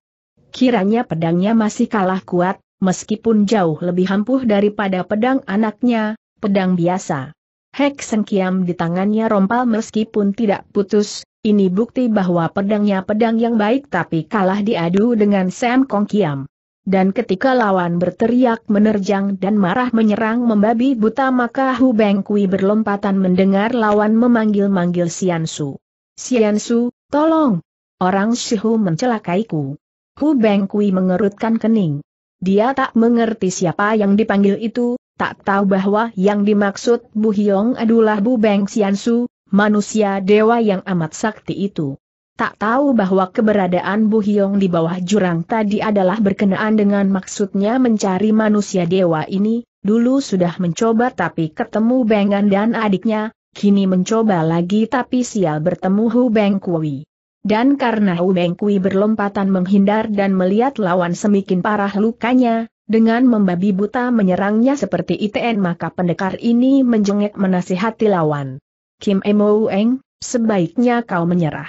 S1: Kiranya pedangnya masih kalah kuat, meskipun jauh lebih ampuh daripada pedang anaknya, pedang biasa. Hek Sengkiam di tangannya rompal meskipun tidak putus, ini bukti bahwa pedangnya pedang yang baik tapi kalah diadu dengan Sam Kong Kiam. Dan ketika lawan berteriak menerjang dan marah menyerang membabi buta maka Hu Beng Kui berlompatan mendengar lawan memanggil-manggil Siansu. Siansu, tolong! Orang Shihu mencelakaiku. Hu Beng Kui mengerutkan kening. Dia tak mengerti siapa yang dipanggil itu, tak tahu bahwa yang dimaksud Bu Hyong adalah Bu Beng Siansu, manusia dewa yang amat sakti itu. Tak tahu bahwa keberadaan Bu Hyong di bawah jurang tadi adalah berkenaan dengan maksudnya mencari manusia dewa ini, dulu sudah mencoba tapi ketemu Bengan dan adiknya, kini mencoba lagi tapi sial bertemu Hu Beng Kui. Dan karena Hu Kui berlompatan menghindar dan melihat lawan semikin parah lukanya, dengan membabi buta menyerangnya seperti ITN maka pendekar ini menjengek menasihati lawan. Kim Emo Eng, sebaiknya kau menyerah.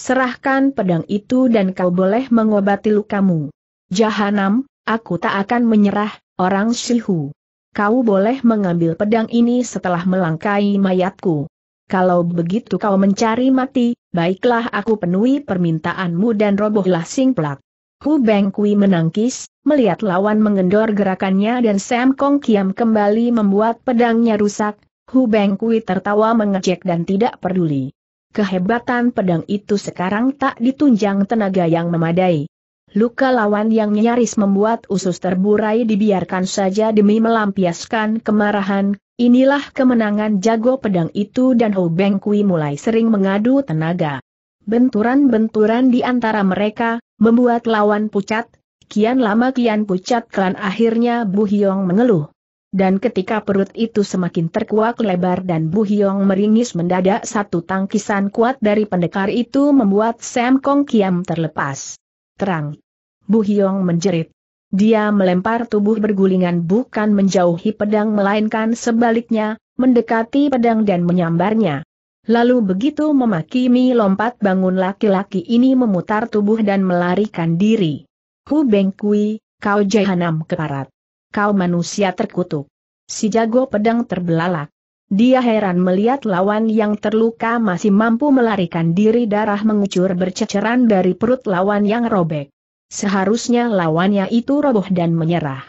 S1: Serahkan pedang itu dan kau boleh mengobati lukamu. Jahanam, aku tak akan menyerah, orang Shihu. Kau boleh mengambil pedang ini setelah melangkai mayatku. Kalau begitu kau mencari mati, baiklah aku penuhi permintaanmu dan robohlah singplak. Hu Beng Kui menangkis, melihat lawan mengendor gerakannya dan Sam Kong Kiam kembali membuat pedangnya rusak, Hu Beng Kui tertawa mengejek dan tidak peduli. Kehebatan pedang itu sekarang tak ditunjang tenaga yang memadai. Luka lawan yang nyaris membuat usus terburai dibiarkan saja demi melampiaskan kemarahan, Inilah kemenangan jago pedang itu dan Ho Beng Kui mulai sering mengadu tenaga. Benturan-benturan di antara mereka, membuat lawan pucat, kian lama kian pucat klan akhirnya Bu Hyong mengeluh. Dan ketika perut itu semakin terkuak lebar dan Bu Hyong meringis mendadak satu tangkisan kuat dari pendekar itu membuat Sam Kong Kiam terlepas. Terang. Bu Hyong menjerit. Dia melempar tubuh bergulingan bukan menjauhi pedang melainkan sebaliknya, mendekati pedang dan menyambarnya. Lalu begitu memakimi lompat bangun laki-laki ini memutar tubuh dan melarikan diri. Hu Beng Kui, kau jahanam keparat. kau manusia terkutuk. Si jago pedang terbelalak. Dia heran melihat lawan yang terluka masih mampu melarikan diri darah mengucur berceceran dari perut lawan yang robek. Seharusnya lawannya itu roboh dan menyerah.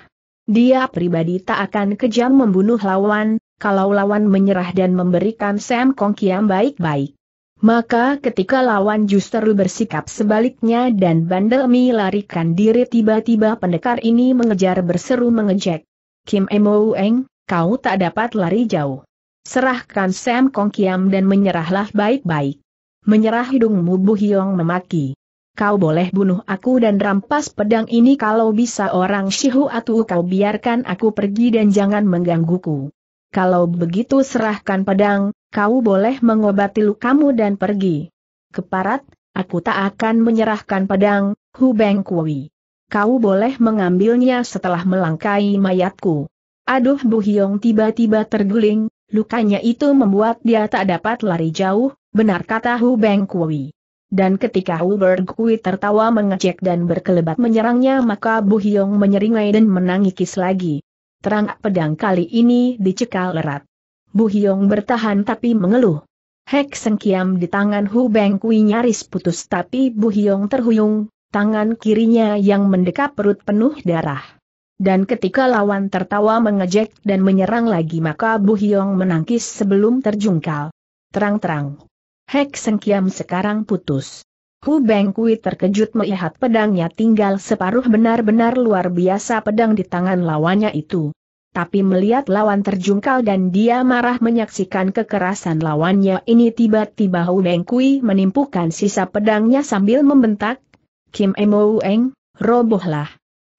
S1: Dia pribadi tak akan kejam membunuh lawan, kalau lawan menyerah dan memberikan Sam Kong Kiam baik-baik. Maka ketika lawan justru bersikap sebaliknya dan bandel melarikan diri tiba-tiba pendekar ini mengejar berseru mengejek. Kim Emo Eng, kau tak dapat lari jauh. Serahkan Sam Kong Kiam dan menyerahlah baik-baik. Menyerah hidungmu Bu Hyong memaki. Kau boleh bunuh aku dan rampas pedang ini kalau bisa orang Shihu atau kau biarkan aku pergi dan jangan menggangguku. Kalau begitu serahkan pedang, kau boleh mengobati lukamu dan pergi. Keparat, aku tak akan menyerahkan pedang, Hu Beng Kui. Kau boleh mengambilnya setelah melangkai mayatku. Aduh Bu Hyong tiba-tiba terguling, lukanya itu membuat dia tak dapat lari jauh, benar kata Hu Beng Kui. Dan ketika Hu Beng Kui tertawa mengecek dan berkelebat menyerangnya maka Bu Hyong menyeringai dan menangis lagi. Terang pedang kali ini dicekal erat. Bu Hyong bertahan tapi mengeluh. Hek Sengkiam di tangan Hu Beng Kui nyaris putus tapi Bu Hyong terhuyung, tangan kirinya yang mendekap perut penuh darah. Dan ketika lawan tertawa mengejek dan menyerang lagi maka Bu Hyong menangkis sebelum terjungkal. Terang-terang. Hek Sengkiam sekarang putus. Hu Beng Kui terkejut melihat pedangnya tinggal separuh benar-benar luar biasa pedang di tangan lawannya itu tapi melihat lawan terjungkal dan dia marah menyaksikan kekerasan lawannya ini tiba-tiba Hu Kui menimpukan sisa pedangnya sambil membentak, Kim Emo Eng, robohlah.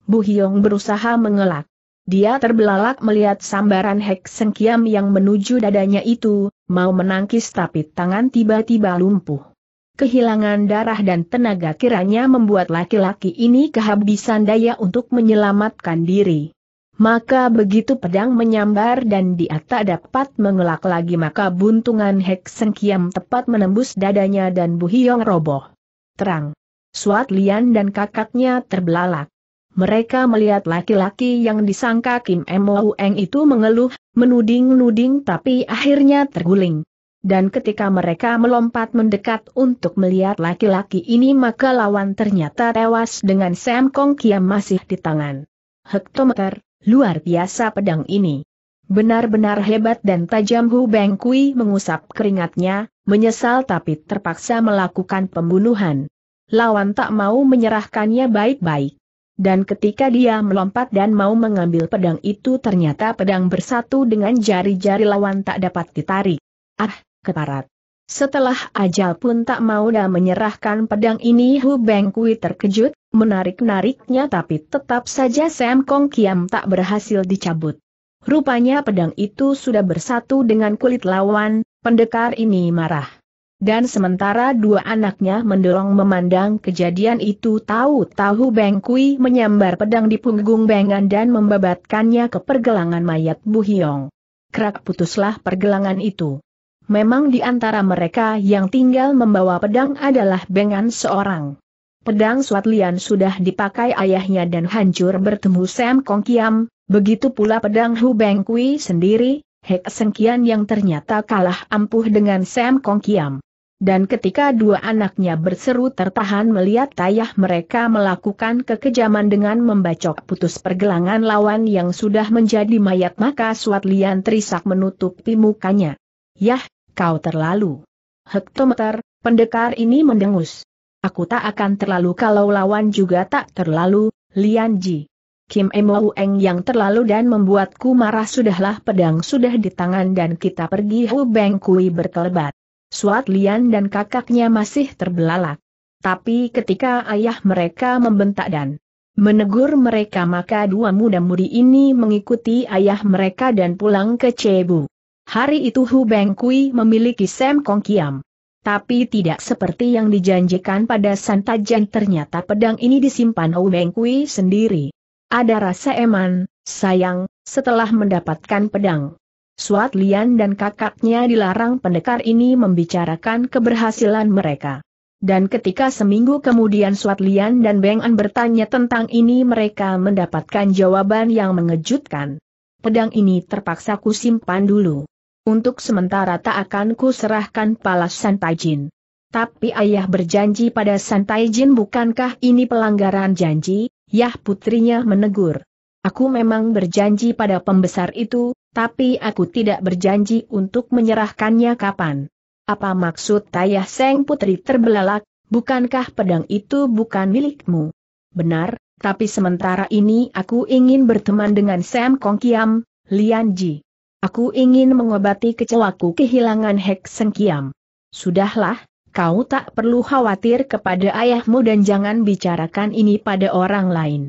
S1: Bu Hyong berusaha mengelak. Dia terbelalak melihat sambaran Hek Sengkiam yang menuju dadanya itu, mau menangkis tapi tangan tiba-tiba lumpuh. Kehilangan darah dan tenaga kiranya membuat laki-laki ini kehabisan daya untuk menyelamatkan diri. Maka begitu pedang menyambar dan dia tak dapat mengelak lagi maka buntungan Hek Sengkiam tepat menembus dadanya dan Bu Hiong roboh. Terang. Suat Lian dan kakaknya terbelalak. Mereka melihat laki-laki yang disangka Kim Mo Eng itu mengeluh, menuding-nuding tapi akhirnya terguling. Dan ketika mereka melompat mendekat untuk melihat laki-laki ini maka lawan ternyata tewas dengan Sam Kong Kiam masih di tangan. Hektometer, Luar biasa pedang ini. Benar-benar hebat dan tajam Hu Beng Kui mengusap keringatnya, menyesal tapi terpaksa melakukan pembunuhan. Lawan tak mau menyerahkannya baik-baik. Dan ketika dia melompat dan mau mengambil pedang itu ternyata pedang bersatu dengan jari-jari lawan tak dapat ditarik. Ah, keparat. Setelah ajal pun tak mau dah menyerahkan pedang ini Hu Beng Kui terkejut, menarik-nariknya tapi tetap saja Sam Kong Kiam tak berhasil dicabut. Rupanya pedang itu sudah bersatu dengan kulit lawan, pendekar ini marah. Dan sementara dua anaknya mendorong memandang kejadian itu tahu-tahu Beng Kui menyambar pedang di punggung Bengan dan membabatkannya ke pergelangan mayat Bu Hiong. Kerak putuslah pergelangan itu. Memang di antara mereka yang tinggal membawa pedang adalah Bengan seorang. Pedang Suat Lian sudah dipakai ayahnya dan hancur bertemu Sam Kong Kiam, begitu pula pedang Hu Beng Kui sendiri, Hek Sengkian yang ternyata kalah ampuh dengan Sam Kong Kiam. Dan ketika dua anaknya berseru tertahan melihat ayah mereka melakukan kekejaman dengan membacok putus pergelangan lawan yang sudah menjadi mayat maka Suat Lian terisak menutupi mukanya. Yah, kau terlalu. Hektometer, pendekar ini mendengus. Aku tak akan terlalu kalau lawan juga tak terlalu, Lian Ji. Kim Emo Eng yang terlalu dan membuatku marah sudahlah pedang sudah di tangan dan kita pergi Hu Beng Kui berkelebat. Suat Lian dan kakaknya masih terbelalak. Tapi ketika ayah mereka membentak dan menegur mereka maka dua muda-mudi ini mengikuti ayah mereka dan pulang ke Cebu. Hari itu Hu Beng Kui memiliki Sam Kong Kiam. Tapi tidak seperti yang dijanjikan pada Santajan ternyata pedang ini disimpan Hu Bengkui sendiri. Ada rasa eman, sayang, setelah mendapatkan pedang. Suat Lian dan kakaknya dilarang pendekar ini membicarakan keberhasilan mereka. Dan ketika seminggu kemudian Suat Lian dan Beng An bertanya tentang ini mereka mendapatkan jawaban yang mengejutkan. Pedang ini terpaksa ku simpan dulu. Untuk sementara tak akan ku serahkan palas Santai Jin. Tapi ayah berjanji pada Santai Jin bukankah ini pelanggaran janji? Yah putrinya menegur. Aku memang berjanji pada pembesar itu, tapi aku tidak berjanji untuk menyerahkannya kapan. Apa maksud Tayah Seng Putri terbelalak, bukankah pedang itu bukan milikmu? Benar, tapi sementara ini aku ingin berteman dengan Sam Kong Kiam, Lian Ji. Aku ingin mengobati kecewaku kehilangan Hek Seng Kiam. Sudahlah, kau tak perlu khawatir kepada ayahmu dan jangan bicarakan ini pada orang lain.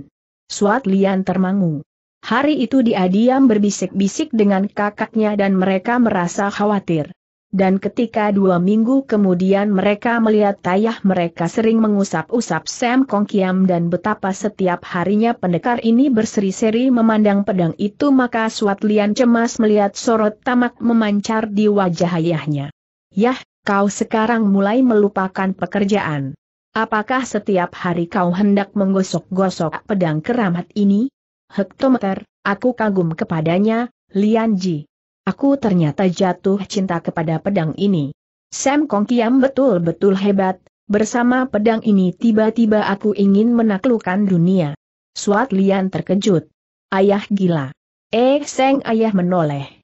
S1: Suat Lian termangu. Hari itu dia diam berbisik-bisik dengan kakaknya dan mereka merasa khawatir dan ketika dua minggu kemudian mereka melihat tayah mereka sering mengusap-usap Sam Kong Kiam dan betapa setiap harinya pendekar ini berseri-seri memandang pedang itu maka Suat Lian cemas melihat sorot tamak memancar di wajah ayahnya. Yah, kau sekarang mulai melupakan pekerjaan. Apakah setiap hari kau hendak menggosok-gosok pedang keramat ini? Hektometer, aku kagum kepadanya, Lian Ji. Aku ternyata jatuh cinta kepada pedang ini. Sam Kong Kiam betul-betul hebat, bersama pedang ini tiba-tiba aku ingin menaklukkan dunia. Suat Lian terkejut. Ayah gila. Eh Seng ayah menoleh.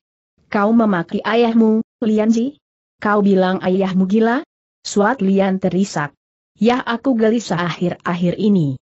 S1: Kau memaki ayahmu, Lian Ji? Kau bilang ayahmu gila? Suat Lian terisak. Ya aku gelisah akhir-akhir ini.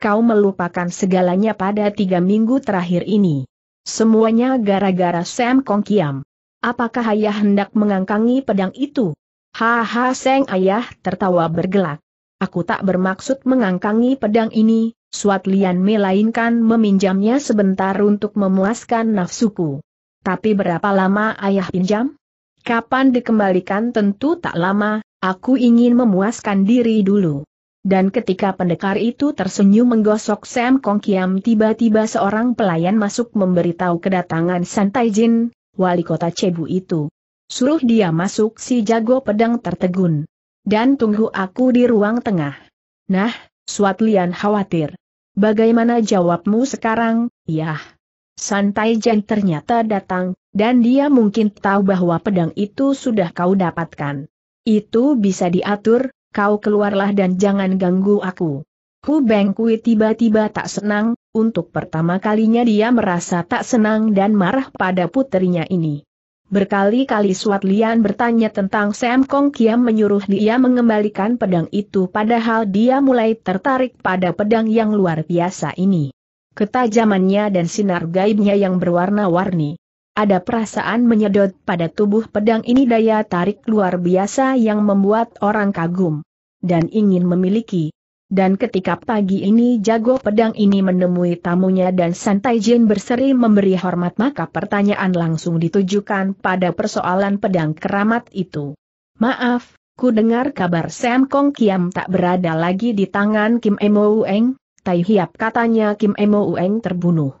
S1: Kau melupakan segalanya pada tiga minggu terakhir ini. Semuanya gara-gara Sam Kong Kiam. Apakah ayah hendak mengangkangi pedang itu? Haha Seng ayah tertawa bergelak. Aku tak bermaksud mengangkangi pedang ini, Suat Lian melainkan meminjamnya sebentar untuk memuaskan nafsuku. Tapi berapa lama ayah pinjam? Kapan dikembalikan tentu tak lama, aku ingin memuaskan diri dulu. Dan ketika pendekar itu tersenyum menggosok Sam Kong Kiam tiba-tiba seorang pelayan masuk memberitahu kedatangan Santai Jin, wali kota Cebu itu. Suruh dia masuk si jago pedang tertegun. Dan tunggu aku di ruang tengah. Nah, Suat Lian khawatir. Bagaimana jawabmu sekarang, yah? Santai Jin ternyata datang, dan dia mungkin tahu bahwa pedang itu sudah kau dapatkan. Itu bisa diatur, kau keluarlah dan jangan ganggu aku. Hu Beng Kui tiba-tiba tak senang, untuk pertama kalinya dia merasa tak senang dan marah pada puterinya ini. Berkali-kali Suat Lian bertanya tentang Sam Kong Kiam menyuruh dia mengembalikan pedang itu padahal dia mulai tertarik pada pedang yang luar biasa ini. Ketajamannya dan sinar gaibnya yang berwarna-warni. Ada perasaan menyedot pada tubuh pedang ini daya tarik luar biasa yang membuat orang kagum. Dan ingin memiliki. Dan ketika pagi ini jago pedang ini menemui tamunya dan Santai Jin berseri memberi hormat maka pertanyaan langsung ditujukan pada persoalan pedang keramat itu. Maaf, ku dengar kabar Sam Kong Kiam tak berada lagi di tangan Kim Emo Ueng, Tai Hiap katanya Kim Emo Ueng terbunuh.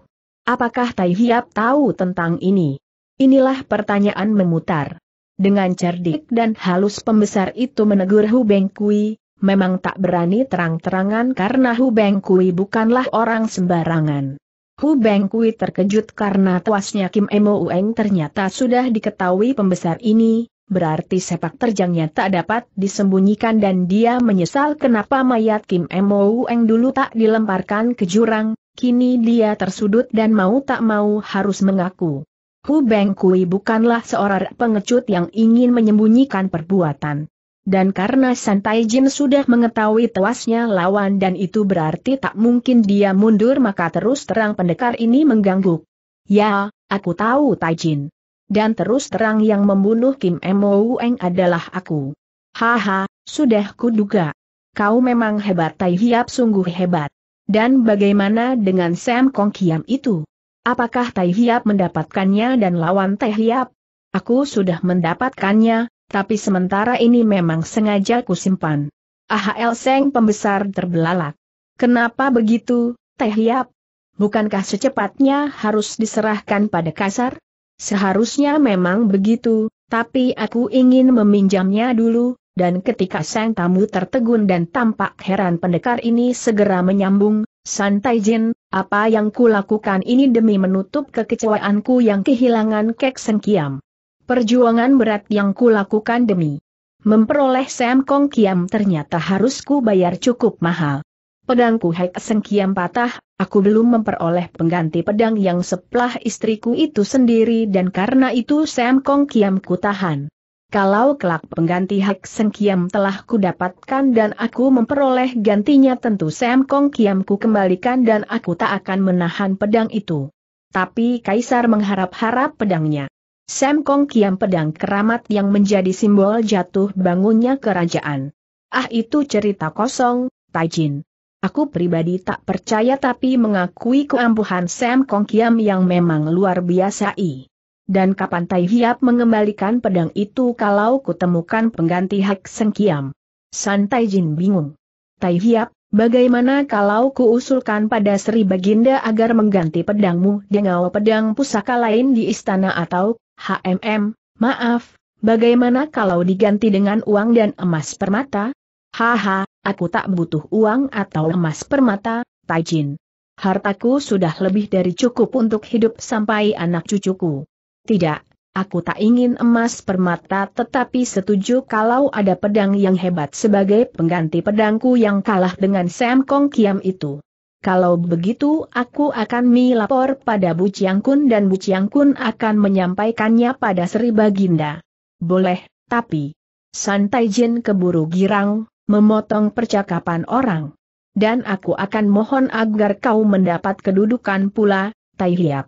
S1: Apakah Tai Hiap tahu tentang ini? Inilah pertanyaan memutar. Dengan cerdik dan halus pembesar itu menegur Hu Beng Kui, memang tak berani terang-terangan karena Hu Beng Kui bukanlah orang sembarangan. Hu Beng Kui terkejut karena tuasnya Kim Emo Ueng ternyata sudah diketahui pembesar ini, berarti sepak terjangnya tak dapat disembunyikan dan dia menyesal kenapa mayat Kim Emo Ueng dulu tak dilemparkan ke jurang, Kini dia tersudut dan mau tak mau harus mengaku. Hu Beng Kui bukanlah seorang pengecut yang ingin menyembunyikan perbuatan. Dan karena Santai Jin sudah mengetahui tewasnya lawan dan itu berarti tak mungkin dia mundur maka terus terang pendekar ini mengganggu. Ya, aku tahu Tai Jin. Dan terus terang yang membunuh Kim Mo Eng adalah aku. Haha, sudah kuduga. Kau memang hebat Tai Hiap sungguh hebat. Dan bagaimana dengan Sam Kong Kiam itu? Apakah Tai Hiap mendapatkannya dan lawan Tai Hiap? Aku sudah mendapatkannya, tapi sementara ini memang sengaja kusimpan. AHL Seng pembesar terbelalak. Kenapa begitu, Tai Hiap? Bukankah secepatnya harus diserahkan pada kasar? Seharusnya memang begitu, tapi aku ingin meminjamnya dulu, Dan ketika sang tamu tertegun dan tampak heran pendekar ini segera menyambung, Santai Jin, apa yang kulakukan ini demi menutup kekecewaanku yang kehilangan Kek Sengkiam. Perjuangan berat yang kulakukan demi memperoleh Sam Kong Kiam ternyata harus ku bayar cukup mahal. Pedangku Hek Sengkiam patah, aku belum memperoleh pengganti pedang yang sepelah istriku itu sendiri dan karena itu Sam Kong Kiam ku tahan. Kalau kelak pengganti hak sengkiam telah kudapatkan dan aku memperoleh gantinya tentu Sam Kong Kiam ku kembalikan dan aku tak akan menahan pedang itu. Tapi Kaisar mengharap-harap pedangnya. Sam Kong Kiam pedang keramat yang menjadi simbol jatuh bangunnya kerajaan. Ah itu cerita kosong, Taijin. Aku pribadi tak percaya tapi mengakui keampuhan Sam Kong Kiam yang memang luar biasa i. Dan kapan Tai Hiap mengembalikan pedang itu kalau kutemukan pengganti hak sengkiam? Santai Jin bingung. Tai Hiap, bagaimana kalau kuusulkan pada Sri Baginda agar mengganti pedangmu dengan pedang pusaka lain di istana atau, HMM, maaf, bagaimana kalau diganti dengan uang dan emas permata? Haha, aku tak butuh uang atau emas permata, Taijin. Hartaku sudah lebih dari cukup untuk hidup sampai anak cucuku. Tidak, aku tak ingin emas permata tetapi setuju kalau ada pedang yang hebat sebagai pengganti pedangku yang kalah dengan Sam Kong Kiam itu. Kalau begitu aku akan mi lapor pada Bu Chiang Kun dan Bu Chiang Kun akan menyampaikannya pada Sri Baginda. Boleh, tapi... Santai Jin keburu girang, memotong percakapan orang. Dan aku akan mohon agar kau mendapat kedudukan pula, Tai Hiap.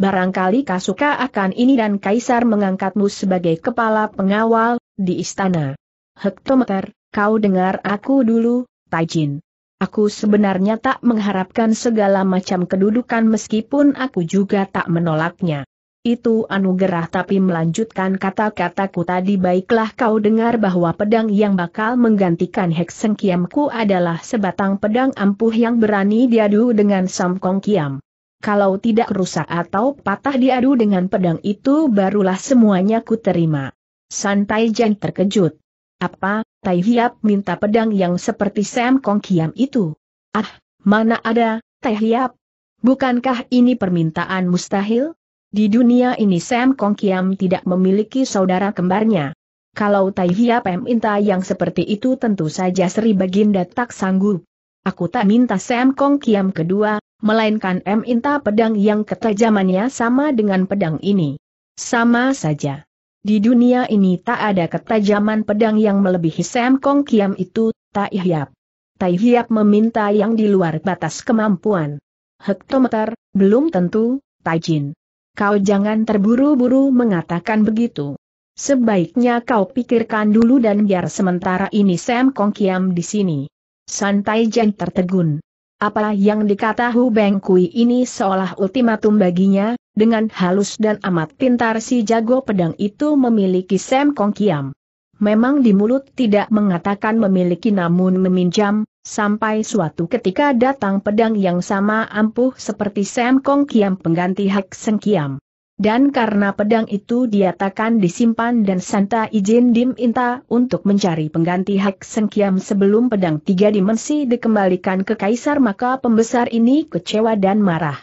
S1: Barangkali kau suka akan ini dan Kaisar mengangkatmu sebagai kepala pengawal, di istana. Hektometer, kau dengar aku dulu, Taijin. Aku sebenarnya tak mengharapkan segala macam kedudukan meskipun aku juga tak menolaknya. Itu anugerah tapi melanjutkan kata-kataku tadi baiklah kau dengar bahwa pedang yang bakal menggantikan Hekseng Kiamku adalah sebatang pedang ampuh yang berani diadu dengan Sam Kong Kiam kalau tidak rusak atau patah diadu dengan pedang itu barulah semuanya ku terima. Santai Jan terkejut. Apa, Tai Hiap minta pedang yang seperti Sam Kong Kiam itu? Ah, mana ada, Tai Hiap? Bukankah ini permintaan mustahil? Di dunia ini Sam Kong Kiam tidak memiliki saudara kembarnya. Kalau Tai Hiap minta yang seperti itu tentu saja Sri Baginda tak sanggup. Aku tak minta Sam Kong Kiam kedua, melainkan M Inta pedang yang ketajamannya sama dengan pedang ini. Sama saja. Di dunia ini tak ada ketajaman pedang yang melebihi Sam Kong Kiam itu, Tak Hiap. Tai Hiap meminta yang di luar batas kemampuan. Hektometer, belum tentu, Jin. Kau jangan terburu-buru mengatakan begitu. Sebaiknya kau pikirkan dulu dan biar sementara ini Sam Kong Kiam di sini. Santai Jan tertegun. Apa yang dikata Hu Beng Kui ini seolah ultimatum baginya, dengan halus dan amat pintar si jago pedang itu memiliki Sam Kong Kiam. Memang di mulut tidak mengatakan memiliki namun meminjam, sampai suatu ketika datang pedang yang sama ampuh seperti Sam Kong Kiam pengganti Hak Seng Kiam. Dan karena pedang itu diatakan disimpan dan Santa izin Dim Inta untuk mencari pengganti hak Sengkiam sebelum pedang tiga dimensi dikembalikan ke Kaisar maka pembesar ini kecewa dan marah.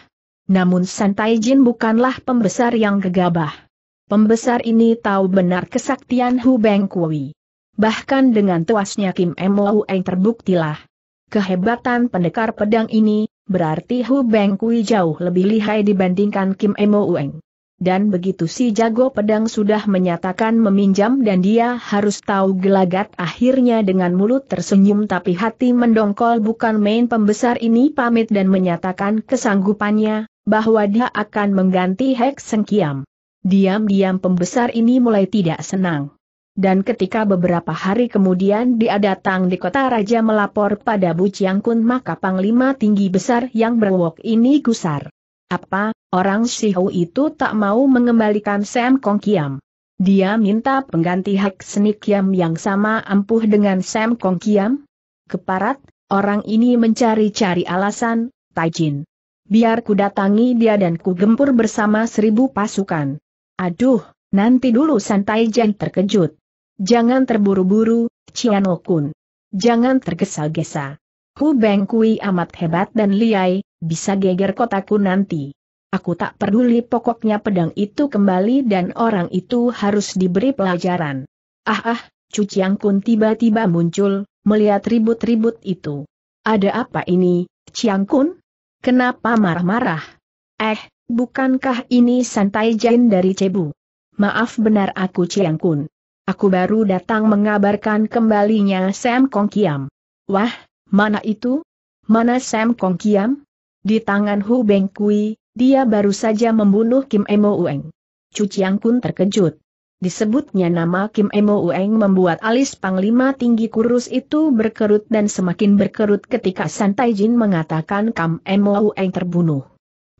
S1: Namun Santa izin bukanlah pembesar yang gegabah. Pembesar ini tahu benar kesaktian Hu Beng Kui. Bahkan dengan tuasnya Kim Mo Eng terbuktilah. Kehebatan pendekar pedang ini, berarti Hu Beng Kui jauh lebih lihai dibandingkan Kim Mo Eng. Dan begitu si jago pedang sudah menyatakan meminjam dan dia harus tahu gelagat akhirnya dengan mulut tersenyum tapi hati mendongkol bukan main pembesar ini pamit dan menyatakan kesanggupannya, bahwa dia akan mengganti Hek Sengkiam. Diam-diam pembesar ini mulai tidak senang. Dan ketika beberapa hari kemudian dia datang di kota raja melapor pada Bu Chiang Kun maka panglima tinggi besar yang berwok ini gusar. Apa, orang Sihu itu tak mau mengembalikan Sam Kong Kiam? Dia minta pengganti hak Seni Kiam yang sama ampuh dengan Sam Kong Kiam? Keparat, orang ini mencari-cari alasan, Taijin. Biar ku datangi dia dan ku gempur bersama seribu pasukan. Aduh, nanti dulu santai Jan terkejut. Jangan terburu-buru, Ciano Kun. Jangan tergesa-gesa. Hu Beng Kui amat hebat dan liai, bisa geger kotaku nanti. Aku tak peduli pokoknya pedang itu kembali dan orang itu harus diberi pelajaran. Ah ah, Cuciang Kun tiba-tiba muncul, melihat ribut-ribut itu. Ada apa ini, Ciang Kun? Kenapa marah-marah? Eh, bukankah ini santai Jain dari Cebu? Maaf benar aku Ciang Kun. Aku baru datang mengabarkan kembalinya Sam Kong Kiam. Wah, mana itu? Mana Sam Kong Kiam? Di tangan Hu Beng Kui, dia baru saja membunuh Kim Emo Ueng. Cu Chiang Kun terkejut. Disebutnya nama Kim Emo Ueng membuat alis Panglima tinggi kurus itu berkerut dan semakin berkerut ketika Santai Jin mengatakan Kim Emo Ueng terbunuh.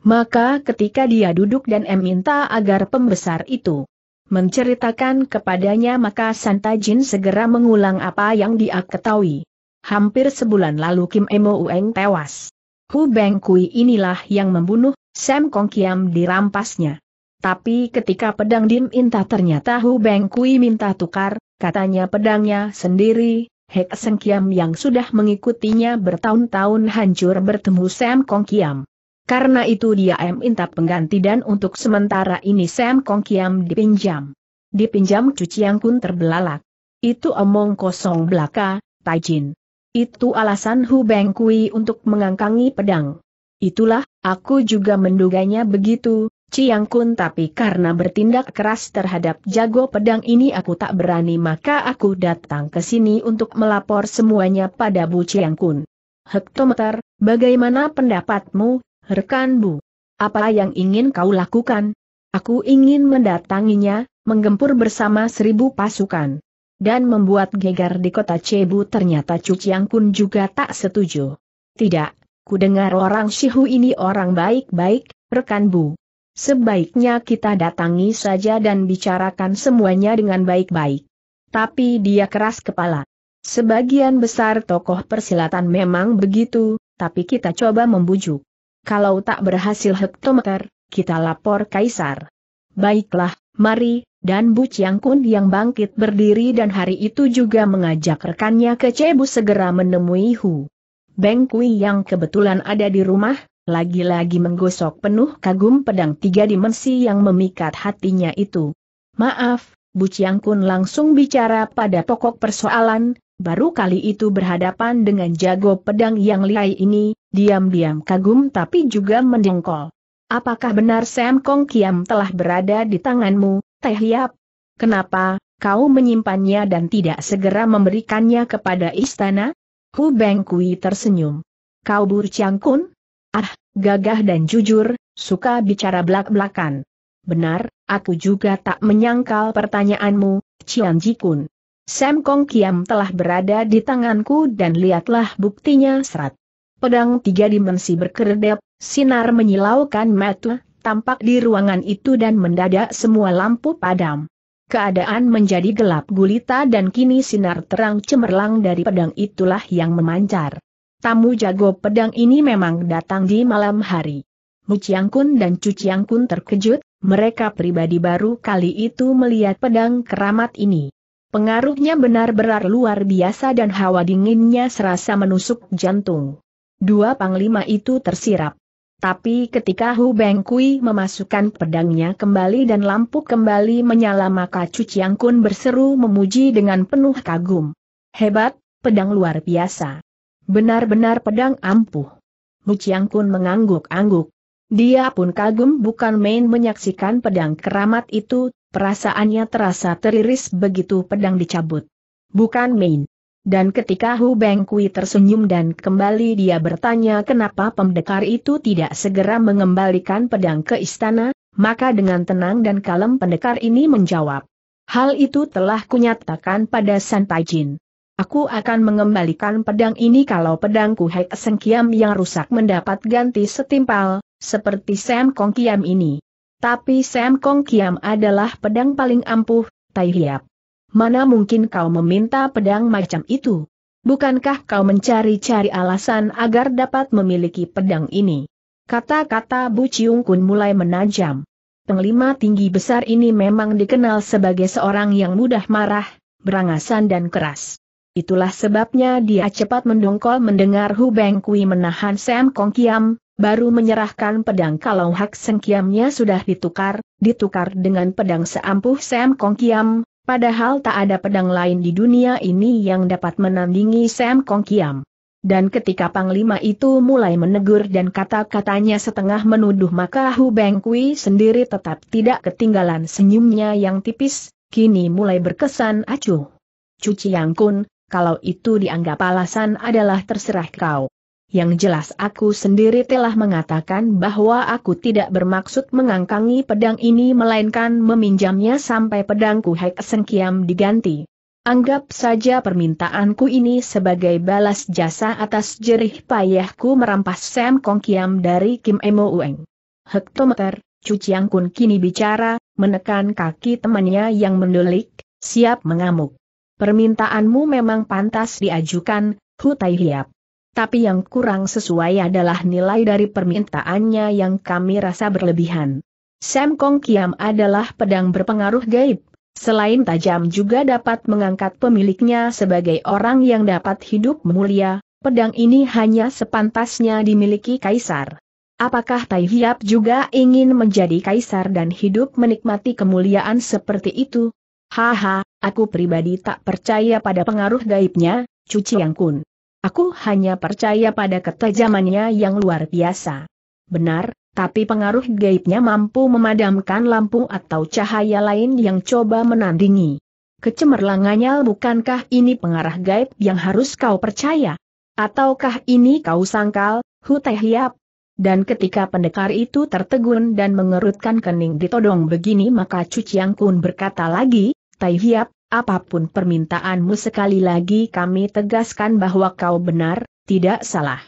S1: Maka ketika dia duduk dan meminta agar pembesar itu menceritakan kepadanya maka Santai Jin segera mengulang apa yang dia ketahui. Hampir sebulan lalu Kim Emo Ueng tewas. Hu Beng Kui inilah yang membunuh Sam Kong Kiam dirampasnya. Tapi ketika pedang Dim Inta ternyata Hu Beng Kui minta tukar, katanya pedangnya sendiri, Hek Seng Kiam yang sudah mengikutinya bertahun-tahun hancur bertemu Sam Kong Kiam. Karena itu dia minta pengganti dan untuk sementara ini Sam Kong Kiam dipinjam. Dipinjam cucian kun terbelalak. Itu omong kosong belaka, Taijin. Itu alasan Hu Beng Kui untuk mengangkangi pedang. Itulah, aku juga menduganya begitu, Ciang Kun tapi karena bertindak keras terhadap jago pedang ini aku tak berani maka aku datang ke sini untuk melapor semuanya pada Bu Ciang Kun. Hektometer, bagaimana pendapatmu, rekan Bu? Apa yang ingin kau lakukan? Aku ingin mendatanginya, menggempur bersama seribu pasukan. Dan membuat gegar di kota Cebu ternyata Cu Ciang Kun juga tak setuju. Tidak, ku dengar orang Shihu ini orang baik-baik, rekan Bu. Sebaiknya kita datangi saja dan bicarakan semuanya dengan baik-baik. Tapi dia keras kepala. Sebagian besar tokoh persilatan memang begitu, tapi kita coba membujuk. Kalau tak berhasil hektometer, kita lapor kaisar. Baiklah, mari, dan Bu Chiang Kun yang bangkit berdiri dan hari itu juga mengajak rekannya ke Cebu segera menemui Hu. Beng Kui yang kebetulan ada di rumah, lagi-lagi menggosok penuh kagum pedang tiga dimensi yang memikat hatinya itu. Maaf, Bu Chiang Kun langsung bicara pada pokok persoalan, baru kali itu berhadapan dengan jago pedang yang lihai ini, diam-diam kagum tapi juga mendengkol. Apakah benar Sam Kong Kiam telah berada di tanganmu, Teh Hiap? Kenapa, kau menyimpannya dan tidak segera memberikannya kepada istana? Hu Beng Kui tersenyum. Kau Bu Chiang Kun? Ah, gagah dan jujur, suka bicara belak-belakan. Benar, aku juga tak menyangkal pertanyaanmu, Cian Jikun. Sam Kong Kiam telah berada di tanganku dan lihatlah buktinya serat. Pedang tiga dimensi berkedap, sinar menyilaukan mata, tampak di ruangan itu dan mendadak semua lampu padam. Keadaan menjadi gelap gulita dan kini sinar terang cemerlang dari pedang itulah yang memancar. Tamu jago pedang ini memang datang di malam hari. Muciang Kun dan Cuciang Kun terkejut, mereka pribadi baru kali itu melihat pedang keramat ini. Pengaruhnya benar-benar luar biasa dan hawa dinginnya serasa menusuk jantung. Dua panglima itu tersirap. Tapi ketika Hu Beng Kui memasukkan pedangnya kembali dan lampu kembali menyala maka Cuciang Kun berseru memuji dengan penuh kagum. Hebat, pedang luar biasa. Benar-benar pedang ampuh. Muciang Kun mengangguk-angguk. Dia pun kagum bukan main menyaksikan pedang keramat itu, perasaannya terasa teriris begitu pedang dicabut. Bukan main. Dan ketika Hu Beng Kui tersenyum dan kembali dia bertanya kenapa pendekar itu tidak segera mengembalikan pedang ke istana, maka dengan tenang dan kalem pendekar ini menjawab. Hal itu telah kunyatakan pada Santai Jin. Aku akan mengembalikan pedang ini kalau pedangku Hek Sengkiam yang rusak mendapat ganti setimpal, seperti Sam Kong Kiam ini. Tapi Sam Kong Kiam adalah pedang paling ampuh, Tai Hiap. Mana mungkin kau meminta pedang macam itu? Bukankah kau mencari-cari alasan agar dapat memiliki pedang ini? Kata-kata Bu Chiung Kun mulai menajam. Penglima tinggi besar ini memang dikenal sebagai seorang yang mudah marah, berangasan dan keras. Itulah sebabnya dia cepat mendongkol mendengar Hu Beng Kui menahan Sam Kong Kiam, baru menyerahkan pedang kalau hak Seng Kiamnya sudah ditukar, ditukar dengan pedang seampuh Sam Kong Kiam, padahal tak ada pedang lain di dunia ini yang dapat menandingi Sam Kong Kiam. Dan ketika Panglima itu mulai menegur dan kata-katanya setengah menuduh maka Hu Beng Kui sendiri tetap tidak ketinggalan senyumnya yang tipis, kini mulai berkesan acuh. Cuci Yang Kun, kalau itu dianggap alasan adalah terserah kau. Yang jelas aku sendiri telah mengatakan bahwa aku tidak bermaksud mengangkangi pedang ini melainkan meminjamnya sampai pedangku Hek Sengkiam diganti. Anggap saja permintaanku ini sebagai balas jasa atas jerih payahku merampas Sam Kong Kiam dari Kim Emo Ueng. Hektometer, Cuciang Kun kini bicara, menekan kaki temannya yang mendulik, siap mengamuk. Permintaanmu memang pantas diajukan, Hu Tai Hiap. Tapi yang kurang sesuai adalah nilai dari permintaannya yang kami rasa berlebihan. Sam Kong Kiam adalah pedang berpengaruh gaib. Selain tajam juga dapat mengangkat pemiliknya sebagai orang yang dapat hidup mulia, pedang ini hanya sepantasnya dimiliki kaisar. Apakah Tai Hiap juga ingin menjadi kaisar dan hidup menikmati kemuliaan seperti itu? Haha, aku pribadi tak percaya pada pengaruh gaibnya, Cuci Yang Kun. Aku hanya percaya pada ketajamannya yang luar biasa. Benar, tapi pengaruh gaibnya mampu memadamkan lampu atau cahaya lain yang coba menandingi. Kecemerlangannya bukankah ini pengarah gaib yang harus kau percaya? Ataukah ini kau sangkal, Hiap? Dan ketika pendekar itu tertegun dan mengerutkan kening ditodong begini maka Cuciang Kun berkata lagi, Tai Hiap, apa pun permintaanmu sekali lagi kami tegaskan bahwa kau benar, tidak salah.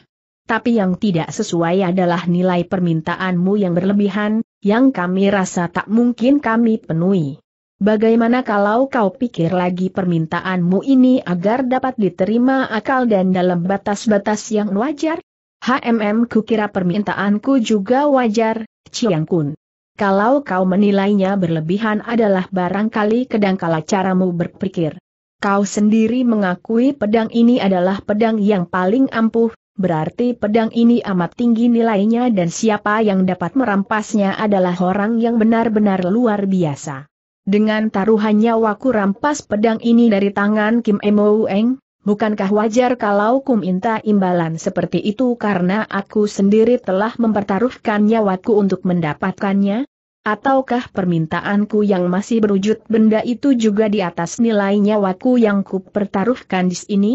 S1: Tapi yang tidak sesuai adalah nilai permintaanmu yang berlebihan, yang kami rasa tak mungkin kami penuhi. Bagaimana kalau kau pikir lagi permintaanmu ini agar dapat diterima akal dan dalam batas-batas yang wajar? HMM kukira permintaanku juga wajar, Ciang Kun. Kalau kau menilainya berlebihan adalah barangkali kedangkala caramu berpikir. Kau sendiri mengakui pedang ini adalah pedang yang paling ampuh, berarti pedang ini amat tinggi nilainya dan siapa yang dapat merampasnya adalah orang yang benar-benar luar biasa. Dengan taruhannya waku rampas pedang ini dari tangan Kim Emo Eng, bukankah wajar kalau ku minta imbalan seperti itu karena aku sendiri telah mempertaruhkan nyawaku untuk mendapatkannya? Ataukah permintaanku yang masih berwujud benda itu juga di atas nilai nyawaku yang ku pertaruhkan di sini?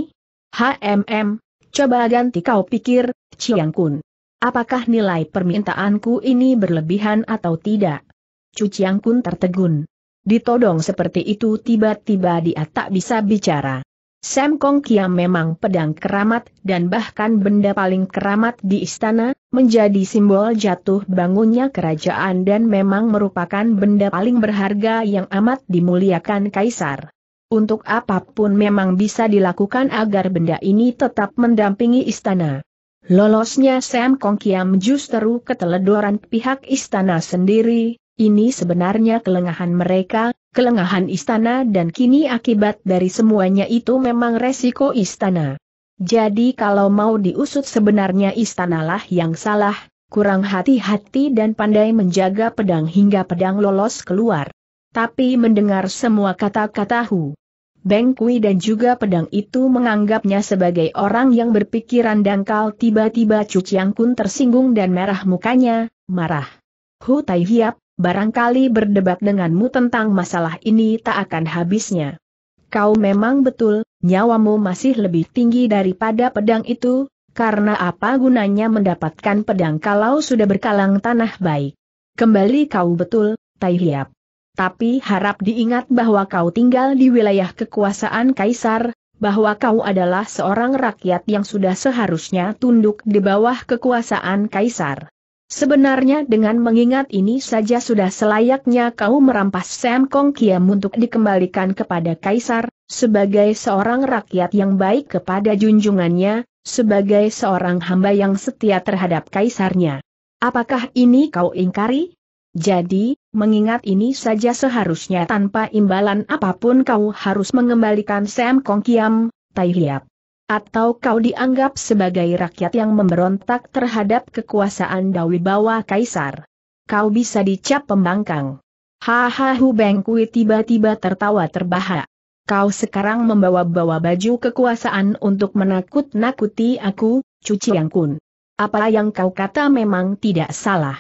S1: HMM, coba ganti kau pikir, Chiang Kun. Apakah nilai permintaanku ini berlebihan atau tidak? Cu Chiang Kun tertegun. Ditodong seperti itu tiba-tiba dia tak bisa bicara. Sam Kong Kiam memang pedang keramat dan bahkan benda paling keramat di istana, menjadi simbol jatuh bangunnya kerajaan dan memang merupakan benda paling berharga yang amat dimuliakan kaisar. Untuk apa pun memang bisa dilakukan agar benda ini tetap mendampingi istana. Lolosnya Sam Kong Kiam justru keteledoran pihak istana sendiri, ini sebenarnya kelengahan mereka, kelengahan istana dan kini akibat dari semuanya itu memang resiko istana. Jadi kalau mau diusut sebenarnya istanalah yang salah, kurang hati-hati dan pandai menjaga pedang hingga pedang lolos keluar. Tapi mendengar semua kata-kata Hu, Beng Kui dan juga pedang itu menganggapnya sebagai orang yang berpikiran dangkal tiba-tiba Cuciang Kun tersinggung dan merah mukanya, marah. Hu Tai Hiap, barangkali berdebat denganmu tentang masalah ini tak akan habisnya. Kau memang betul, nyawamu masih lebih tinggi daripada pedang itu, karena apa gunanya mendapatkan pedang kalau sudah berkalang tanah baik. Kembali kau betul, Tai Hiap. Tapi harap diingat bahwa kau tinggal di wilayah kekuasaan kaisar, bahwa kau adalah seorang rakyat yang sudah seharusnya tunduk di bawah kekuasaan kaisar. Sebenarnya dengan mengingat ini saja sudah selayaknya kau merampas Sam Kong Kiam untuk dikembalikan kepada Kaisar, sebagai seorang rakyat yang baik kepada junjungannya, sebagai seorang hamba yang setia terhadap Kaisarnya. Apakah ini kau ingkari? Jadi, mengingat ini saja seharusnya tanpa imbalan apa pun kau harus mengembalikan Sam Kong Kiam, Tai Hiap? Atau kau dianggap sebagai rakyat yang memberontak terhadap kekuasaan Dawibawa Kaisar? Kau bisa dicap pembangkang. Haha Hu Beng Kui tiba-tiba tertawa terbahak. Kau sekarang membawa-bawa baju kekuasaan untuk menakut-nakuti aku, Cuci Yang Kun. Apa yang kau kata memang tidak salah.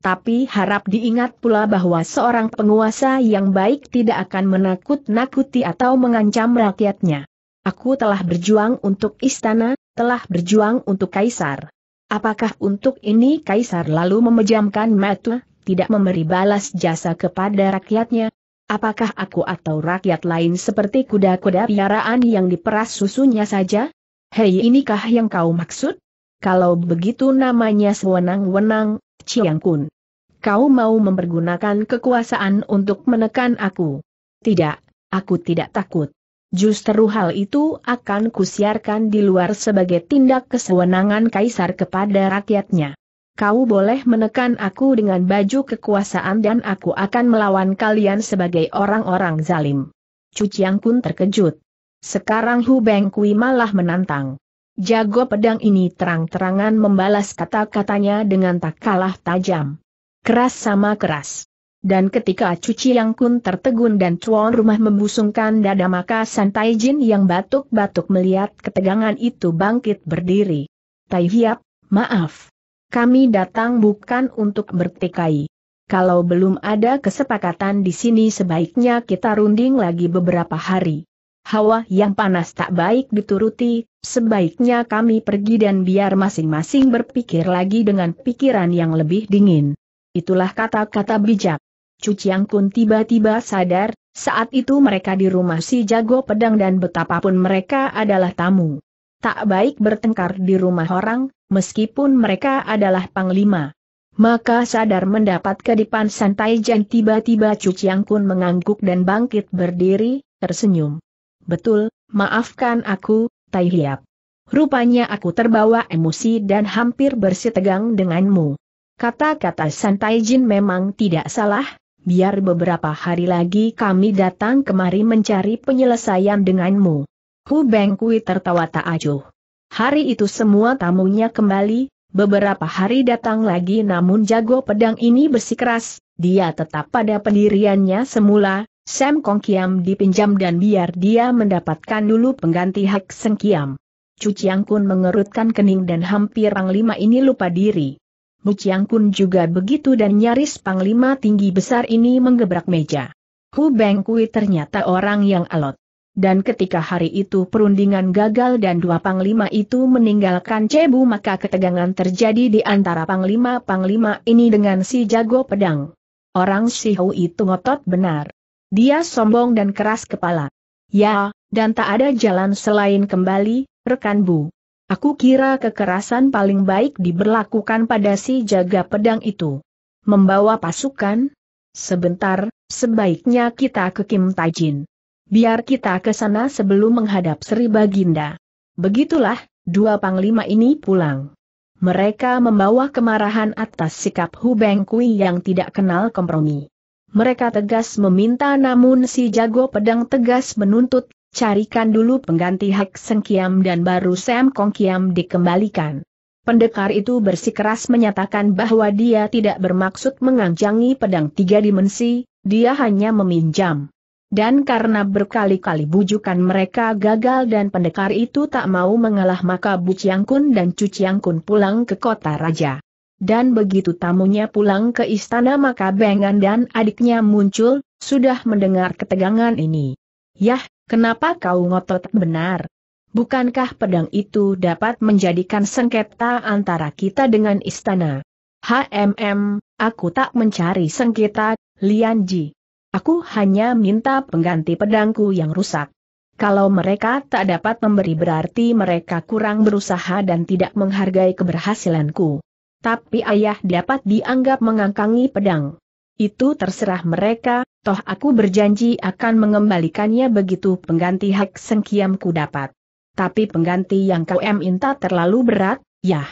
S1: Tapi harap diingat pula bahwa seorang penguasa yang baik tidak akan menakut-nakuti atau mengancam rakyatnya. Aku telah berjuang untuk istana, telah berjuang untuk kaisar. Apakah untuk ini kaisar lalu memejamkan mata, tidak memberi balas jasa kepada rakyatnya? Apakah aku atau rakyat lain seperti kuda-kuda piaraan yang diperas susunya saja? Hei inikah yang kau maksud? Kalau begitu namanya sewenang-wenang, Chiang Kun. Kau mau mempergunakan kekuasaan untuk menekan aku. Tidak, aku tidak takut. Justru hal itu akan kusiarkan di luar sebagai tindak kesewenangan kaisar kepada rakyatnya kau boleh menekan aku dengan baju kekuasaan dan aku akan melawan kalian sebagai orang-orang zalim. Cuciang Kun terkejut. Sekarang Hu Beng Kui malah menantang. Jago pedang ini terang-terangan membalas kata-katanya dengan tak kalah tajam. Keras sama keras. Dan ketika Cuci Yang Kun tertegun dan tuan rumah membusungkan dada maka Santai Jin yang batuk-batuk melihat ketegangan itu bangkit berdiri. Tai Hiap, maaf. Kami datang bukan untuk bertikai. Kalau belum ada kesepakatan di sini sebaiknya kita runding lagi beberapa hari. Hawa yang panas tak baik dituruti, sebaiknya kami pergi dan biar masing-masing berpikir lagi dengan pikiran yang lebih dingin. Itulah kata-kata bijak. Cuciang Kun tiba-tiba sadar, saat itu mereka di rumah si jago pedang dan betapapun mereka adalah tamu. Tak baik bertengkar di rumah orang, meskipun mereka adalah panglima. Maka sadar mendapat kedipan santai Jan tiba-tiba Cuciang Kun mengangguk dan bangkit berdiri, tersenyum. Betul, maafkan aku, Tai Hiap. Rupanya aku terbawa emosi dan hampir bersitegang denganmu. Kata-kata santai Jin memang tidak salah, biar beberapa hari lagi kami datang kemari mencari penyelesaian denganmu. Hu Beng Kui tertawa tak acuh. Hari itu semua tamunya kembali, beberapa hari datang lagi namun jago pedang ini bersikeras, dia tetap pada pendiriannya semula, Sam Kong Kiam dipinjam dan biar dia mendapatkan dulu pengganti hak Seng Kiam. Cuciang Kun mengerutkan kening dan hampir Panglima ini lupa diri. Muciang Kun juga begitu dan nyaris Panglima tinggi besar ini menggebrak meja. Hu Beng Kui ternyata orang yang alot. Dan ketika hari itu perundingan gagal dan dua panglima itu meninggalkan Cebu maka ketegangan terjadi di antara panglima-panglima ini dengan si jago pedang. Orang si Hu itu ngotot benar. Dia sombong dan keras kepala. Ya, dan tak ada jalan selain kembali, rekan Bu. Aku kira kekerasan paling baik diberlakukan pada si jaga pedang itu. Membawa pasukan? Sebentar, sebaiknya kita ke Kim Tajin. Biar kita ke sana sebelum menghadap Sri Baginda. Begitulah, dua panglima ini pulang. Mereka membawa kemarahan atas sikap Hu Beng Kui yang tidak kenal kompromi. Mereka tegas meminta namun si jago pedang tegas menuntut, carikan dulu pengganti Hak Seng Kiam dan baru Sam Kong Kiam dikembalikan. Pendekar itu bersikeras menyatakan bahwa dia tidak bermaksud menganjangi pedang tiga dimensi, dia hanya meminjam. Dan karena berkali-kali bujukan mereka gagal dan pendekar itu tak mau mengalah maka Bu Chiang Kun dan Cu Chiang Kun pulang ke kota raja. Dan begitu tamunya pulang ke istana maka Bengan dan adiknya muncul, sudah mendengar ketegangan ini. Yah, kenapa kau ngotot benar? Bukankah pedang itu dapat menjadikan sengketa antara kita dengan istana? HMM, aku tak mencari sengketa, Lian Ji. Aku hanya minta pengganti pedangku yang rusak. Kalau mereka tak dapat memberi berarti mereka kurang berusaha dan tidak menghargai keberhasilanku. Tapi ayah dapat dianggap mengangkangi pedang. Itu terserah mereka, toh aku berjanji akan mengembalikannya begitu pengganti hak sengkiamku dapat. Tapi pengganti yang kau minta terlalu berat, ya.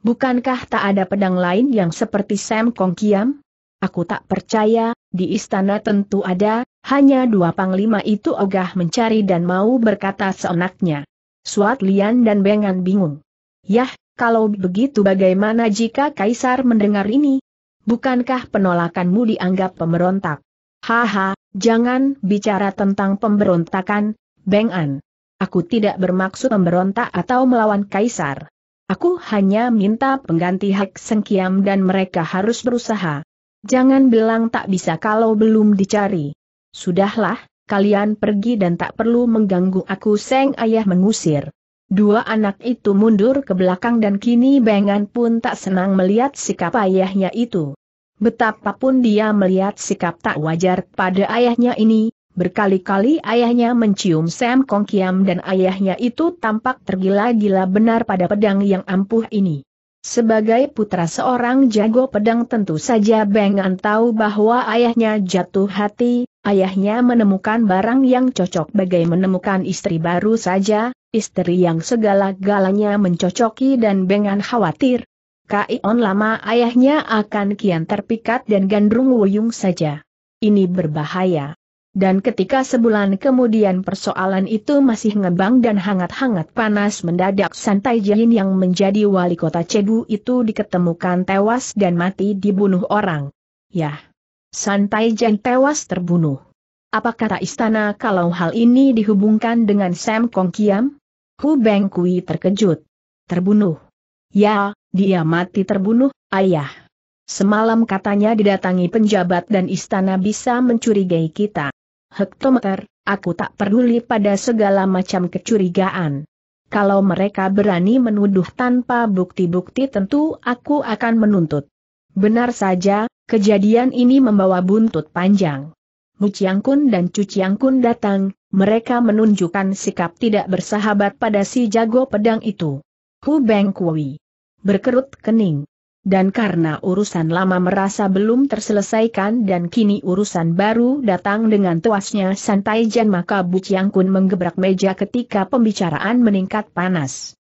S1: Bukankah tak ada pedang lain yang seperti Sam Kong Kiam? Aku tak percaya, Di istana tentu ada, hanya dua panglima itu ogah mencari dan mau berkata seenaknya. Suat Lian dan Bengan bingung. Yah, kalau begitu bagaimana jika Kaisar mendengar ini? Bukankah penolakanmu dianggap pemberontak? Haha, jangan bicara tentang pemberontakan, Beng An. Aku tidak bermaksud memberontak atau melawan Kaisar. Aku hanya minta pengganti hak Sengkiam dan mereka harus berusaha. Jangan bilang tak bisa kalau belum dicari. Sudahlah, kalian pergi dan tak perlu mengganggu aku Seng Ayah mengusir. Dua anak itu mundur ke belakang dan kini Bengan pun tak senang melihat sikap ayahnya itu. Betapapun dia melihat sikap tak wajar pada ayahnya ini, berkali-kali ayahnya mencium Sam Kong Kiam dan ayahnya itu tampak tergila-gila benar pada pedang yang ampuh ini. Sebagai putra seorang jago pedang tentu saja Bengan tahu bahwa ayahnya jatuh hati, ayahnya menemukan barang yang cocok bagai menemukan istri baru saja, istri yang segala-galanya mencocoki dan Bengan khawatir. Kaion lama ayahnya akan kian terpikat dan gandrung wuyung saja. Ini berbahaya. Dan ketika sebulan kemudian persoalan itu masih ngebang dan hangat-hangat panas mendadak Santai Jain yang menjadi wali kota Cebu itu diketemukan tewas dan mati dibunuh orang. Yah! Santai Jain tewas terbunuh. Apa kata istana kalau hal ini dihubungkan dengan Sam Kong Kiam? Hu Beng Kui terkejut. Terbunuh. Ya, dia mati terbunuh, ayah. Semalam katanya didatangi penjabat dan istana bisa mencurigai kita. Hektometer, aku tak peduli pada segala macam kecurigaan. Kalau mereka berani menuduh tanpa bukti-bukti tentu aku akan menuntut. Benar saja, kejadian ini membawa buntut panjang. Muciang Kun dan Cuciang Kun datang, mereka menunjukkan sikap tidak bersahabat pada si jago pedang itu. Hu Beng Kui berkerut kening. Dan karena urusan lama merasa belum terselesaikan dan kini urusan baru datang dengan tuasnya santai Jan maka Bu Chiang Kun menggebrak meja ketika pembicaraan meningkat panas.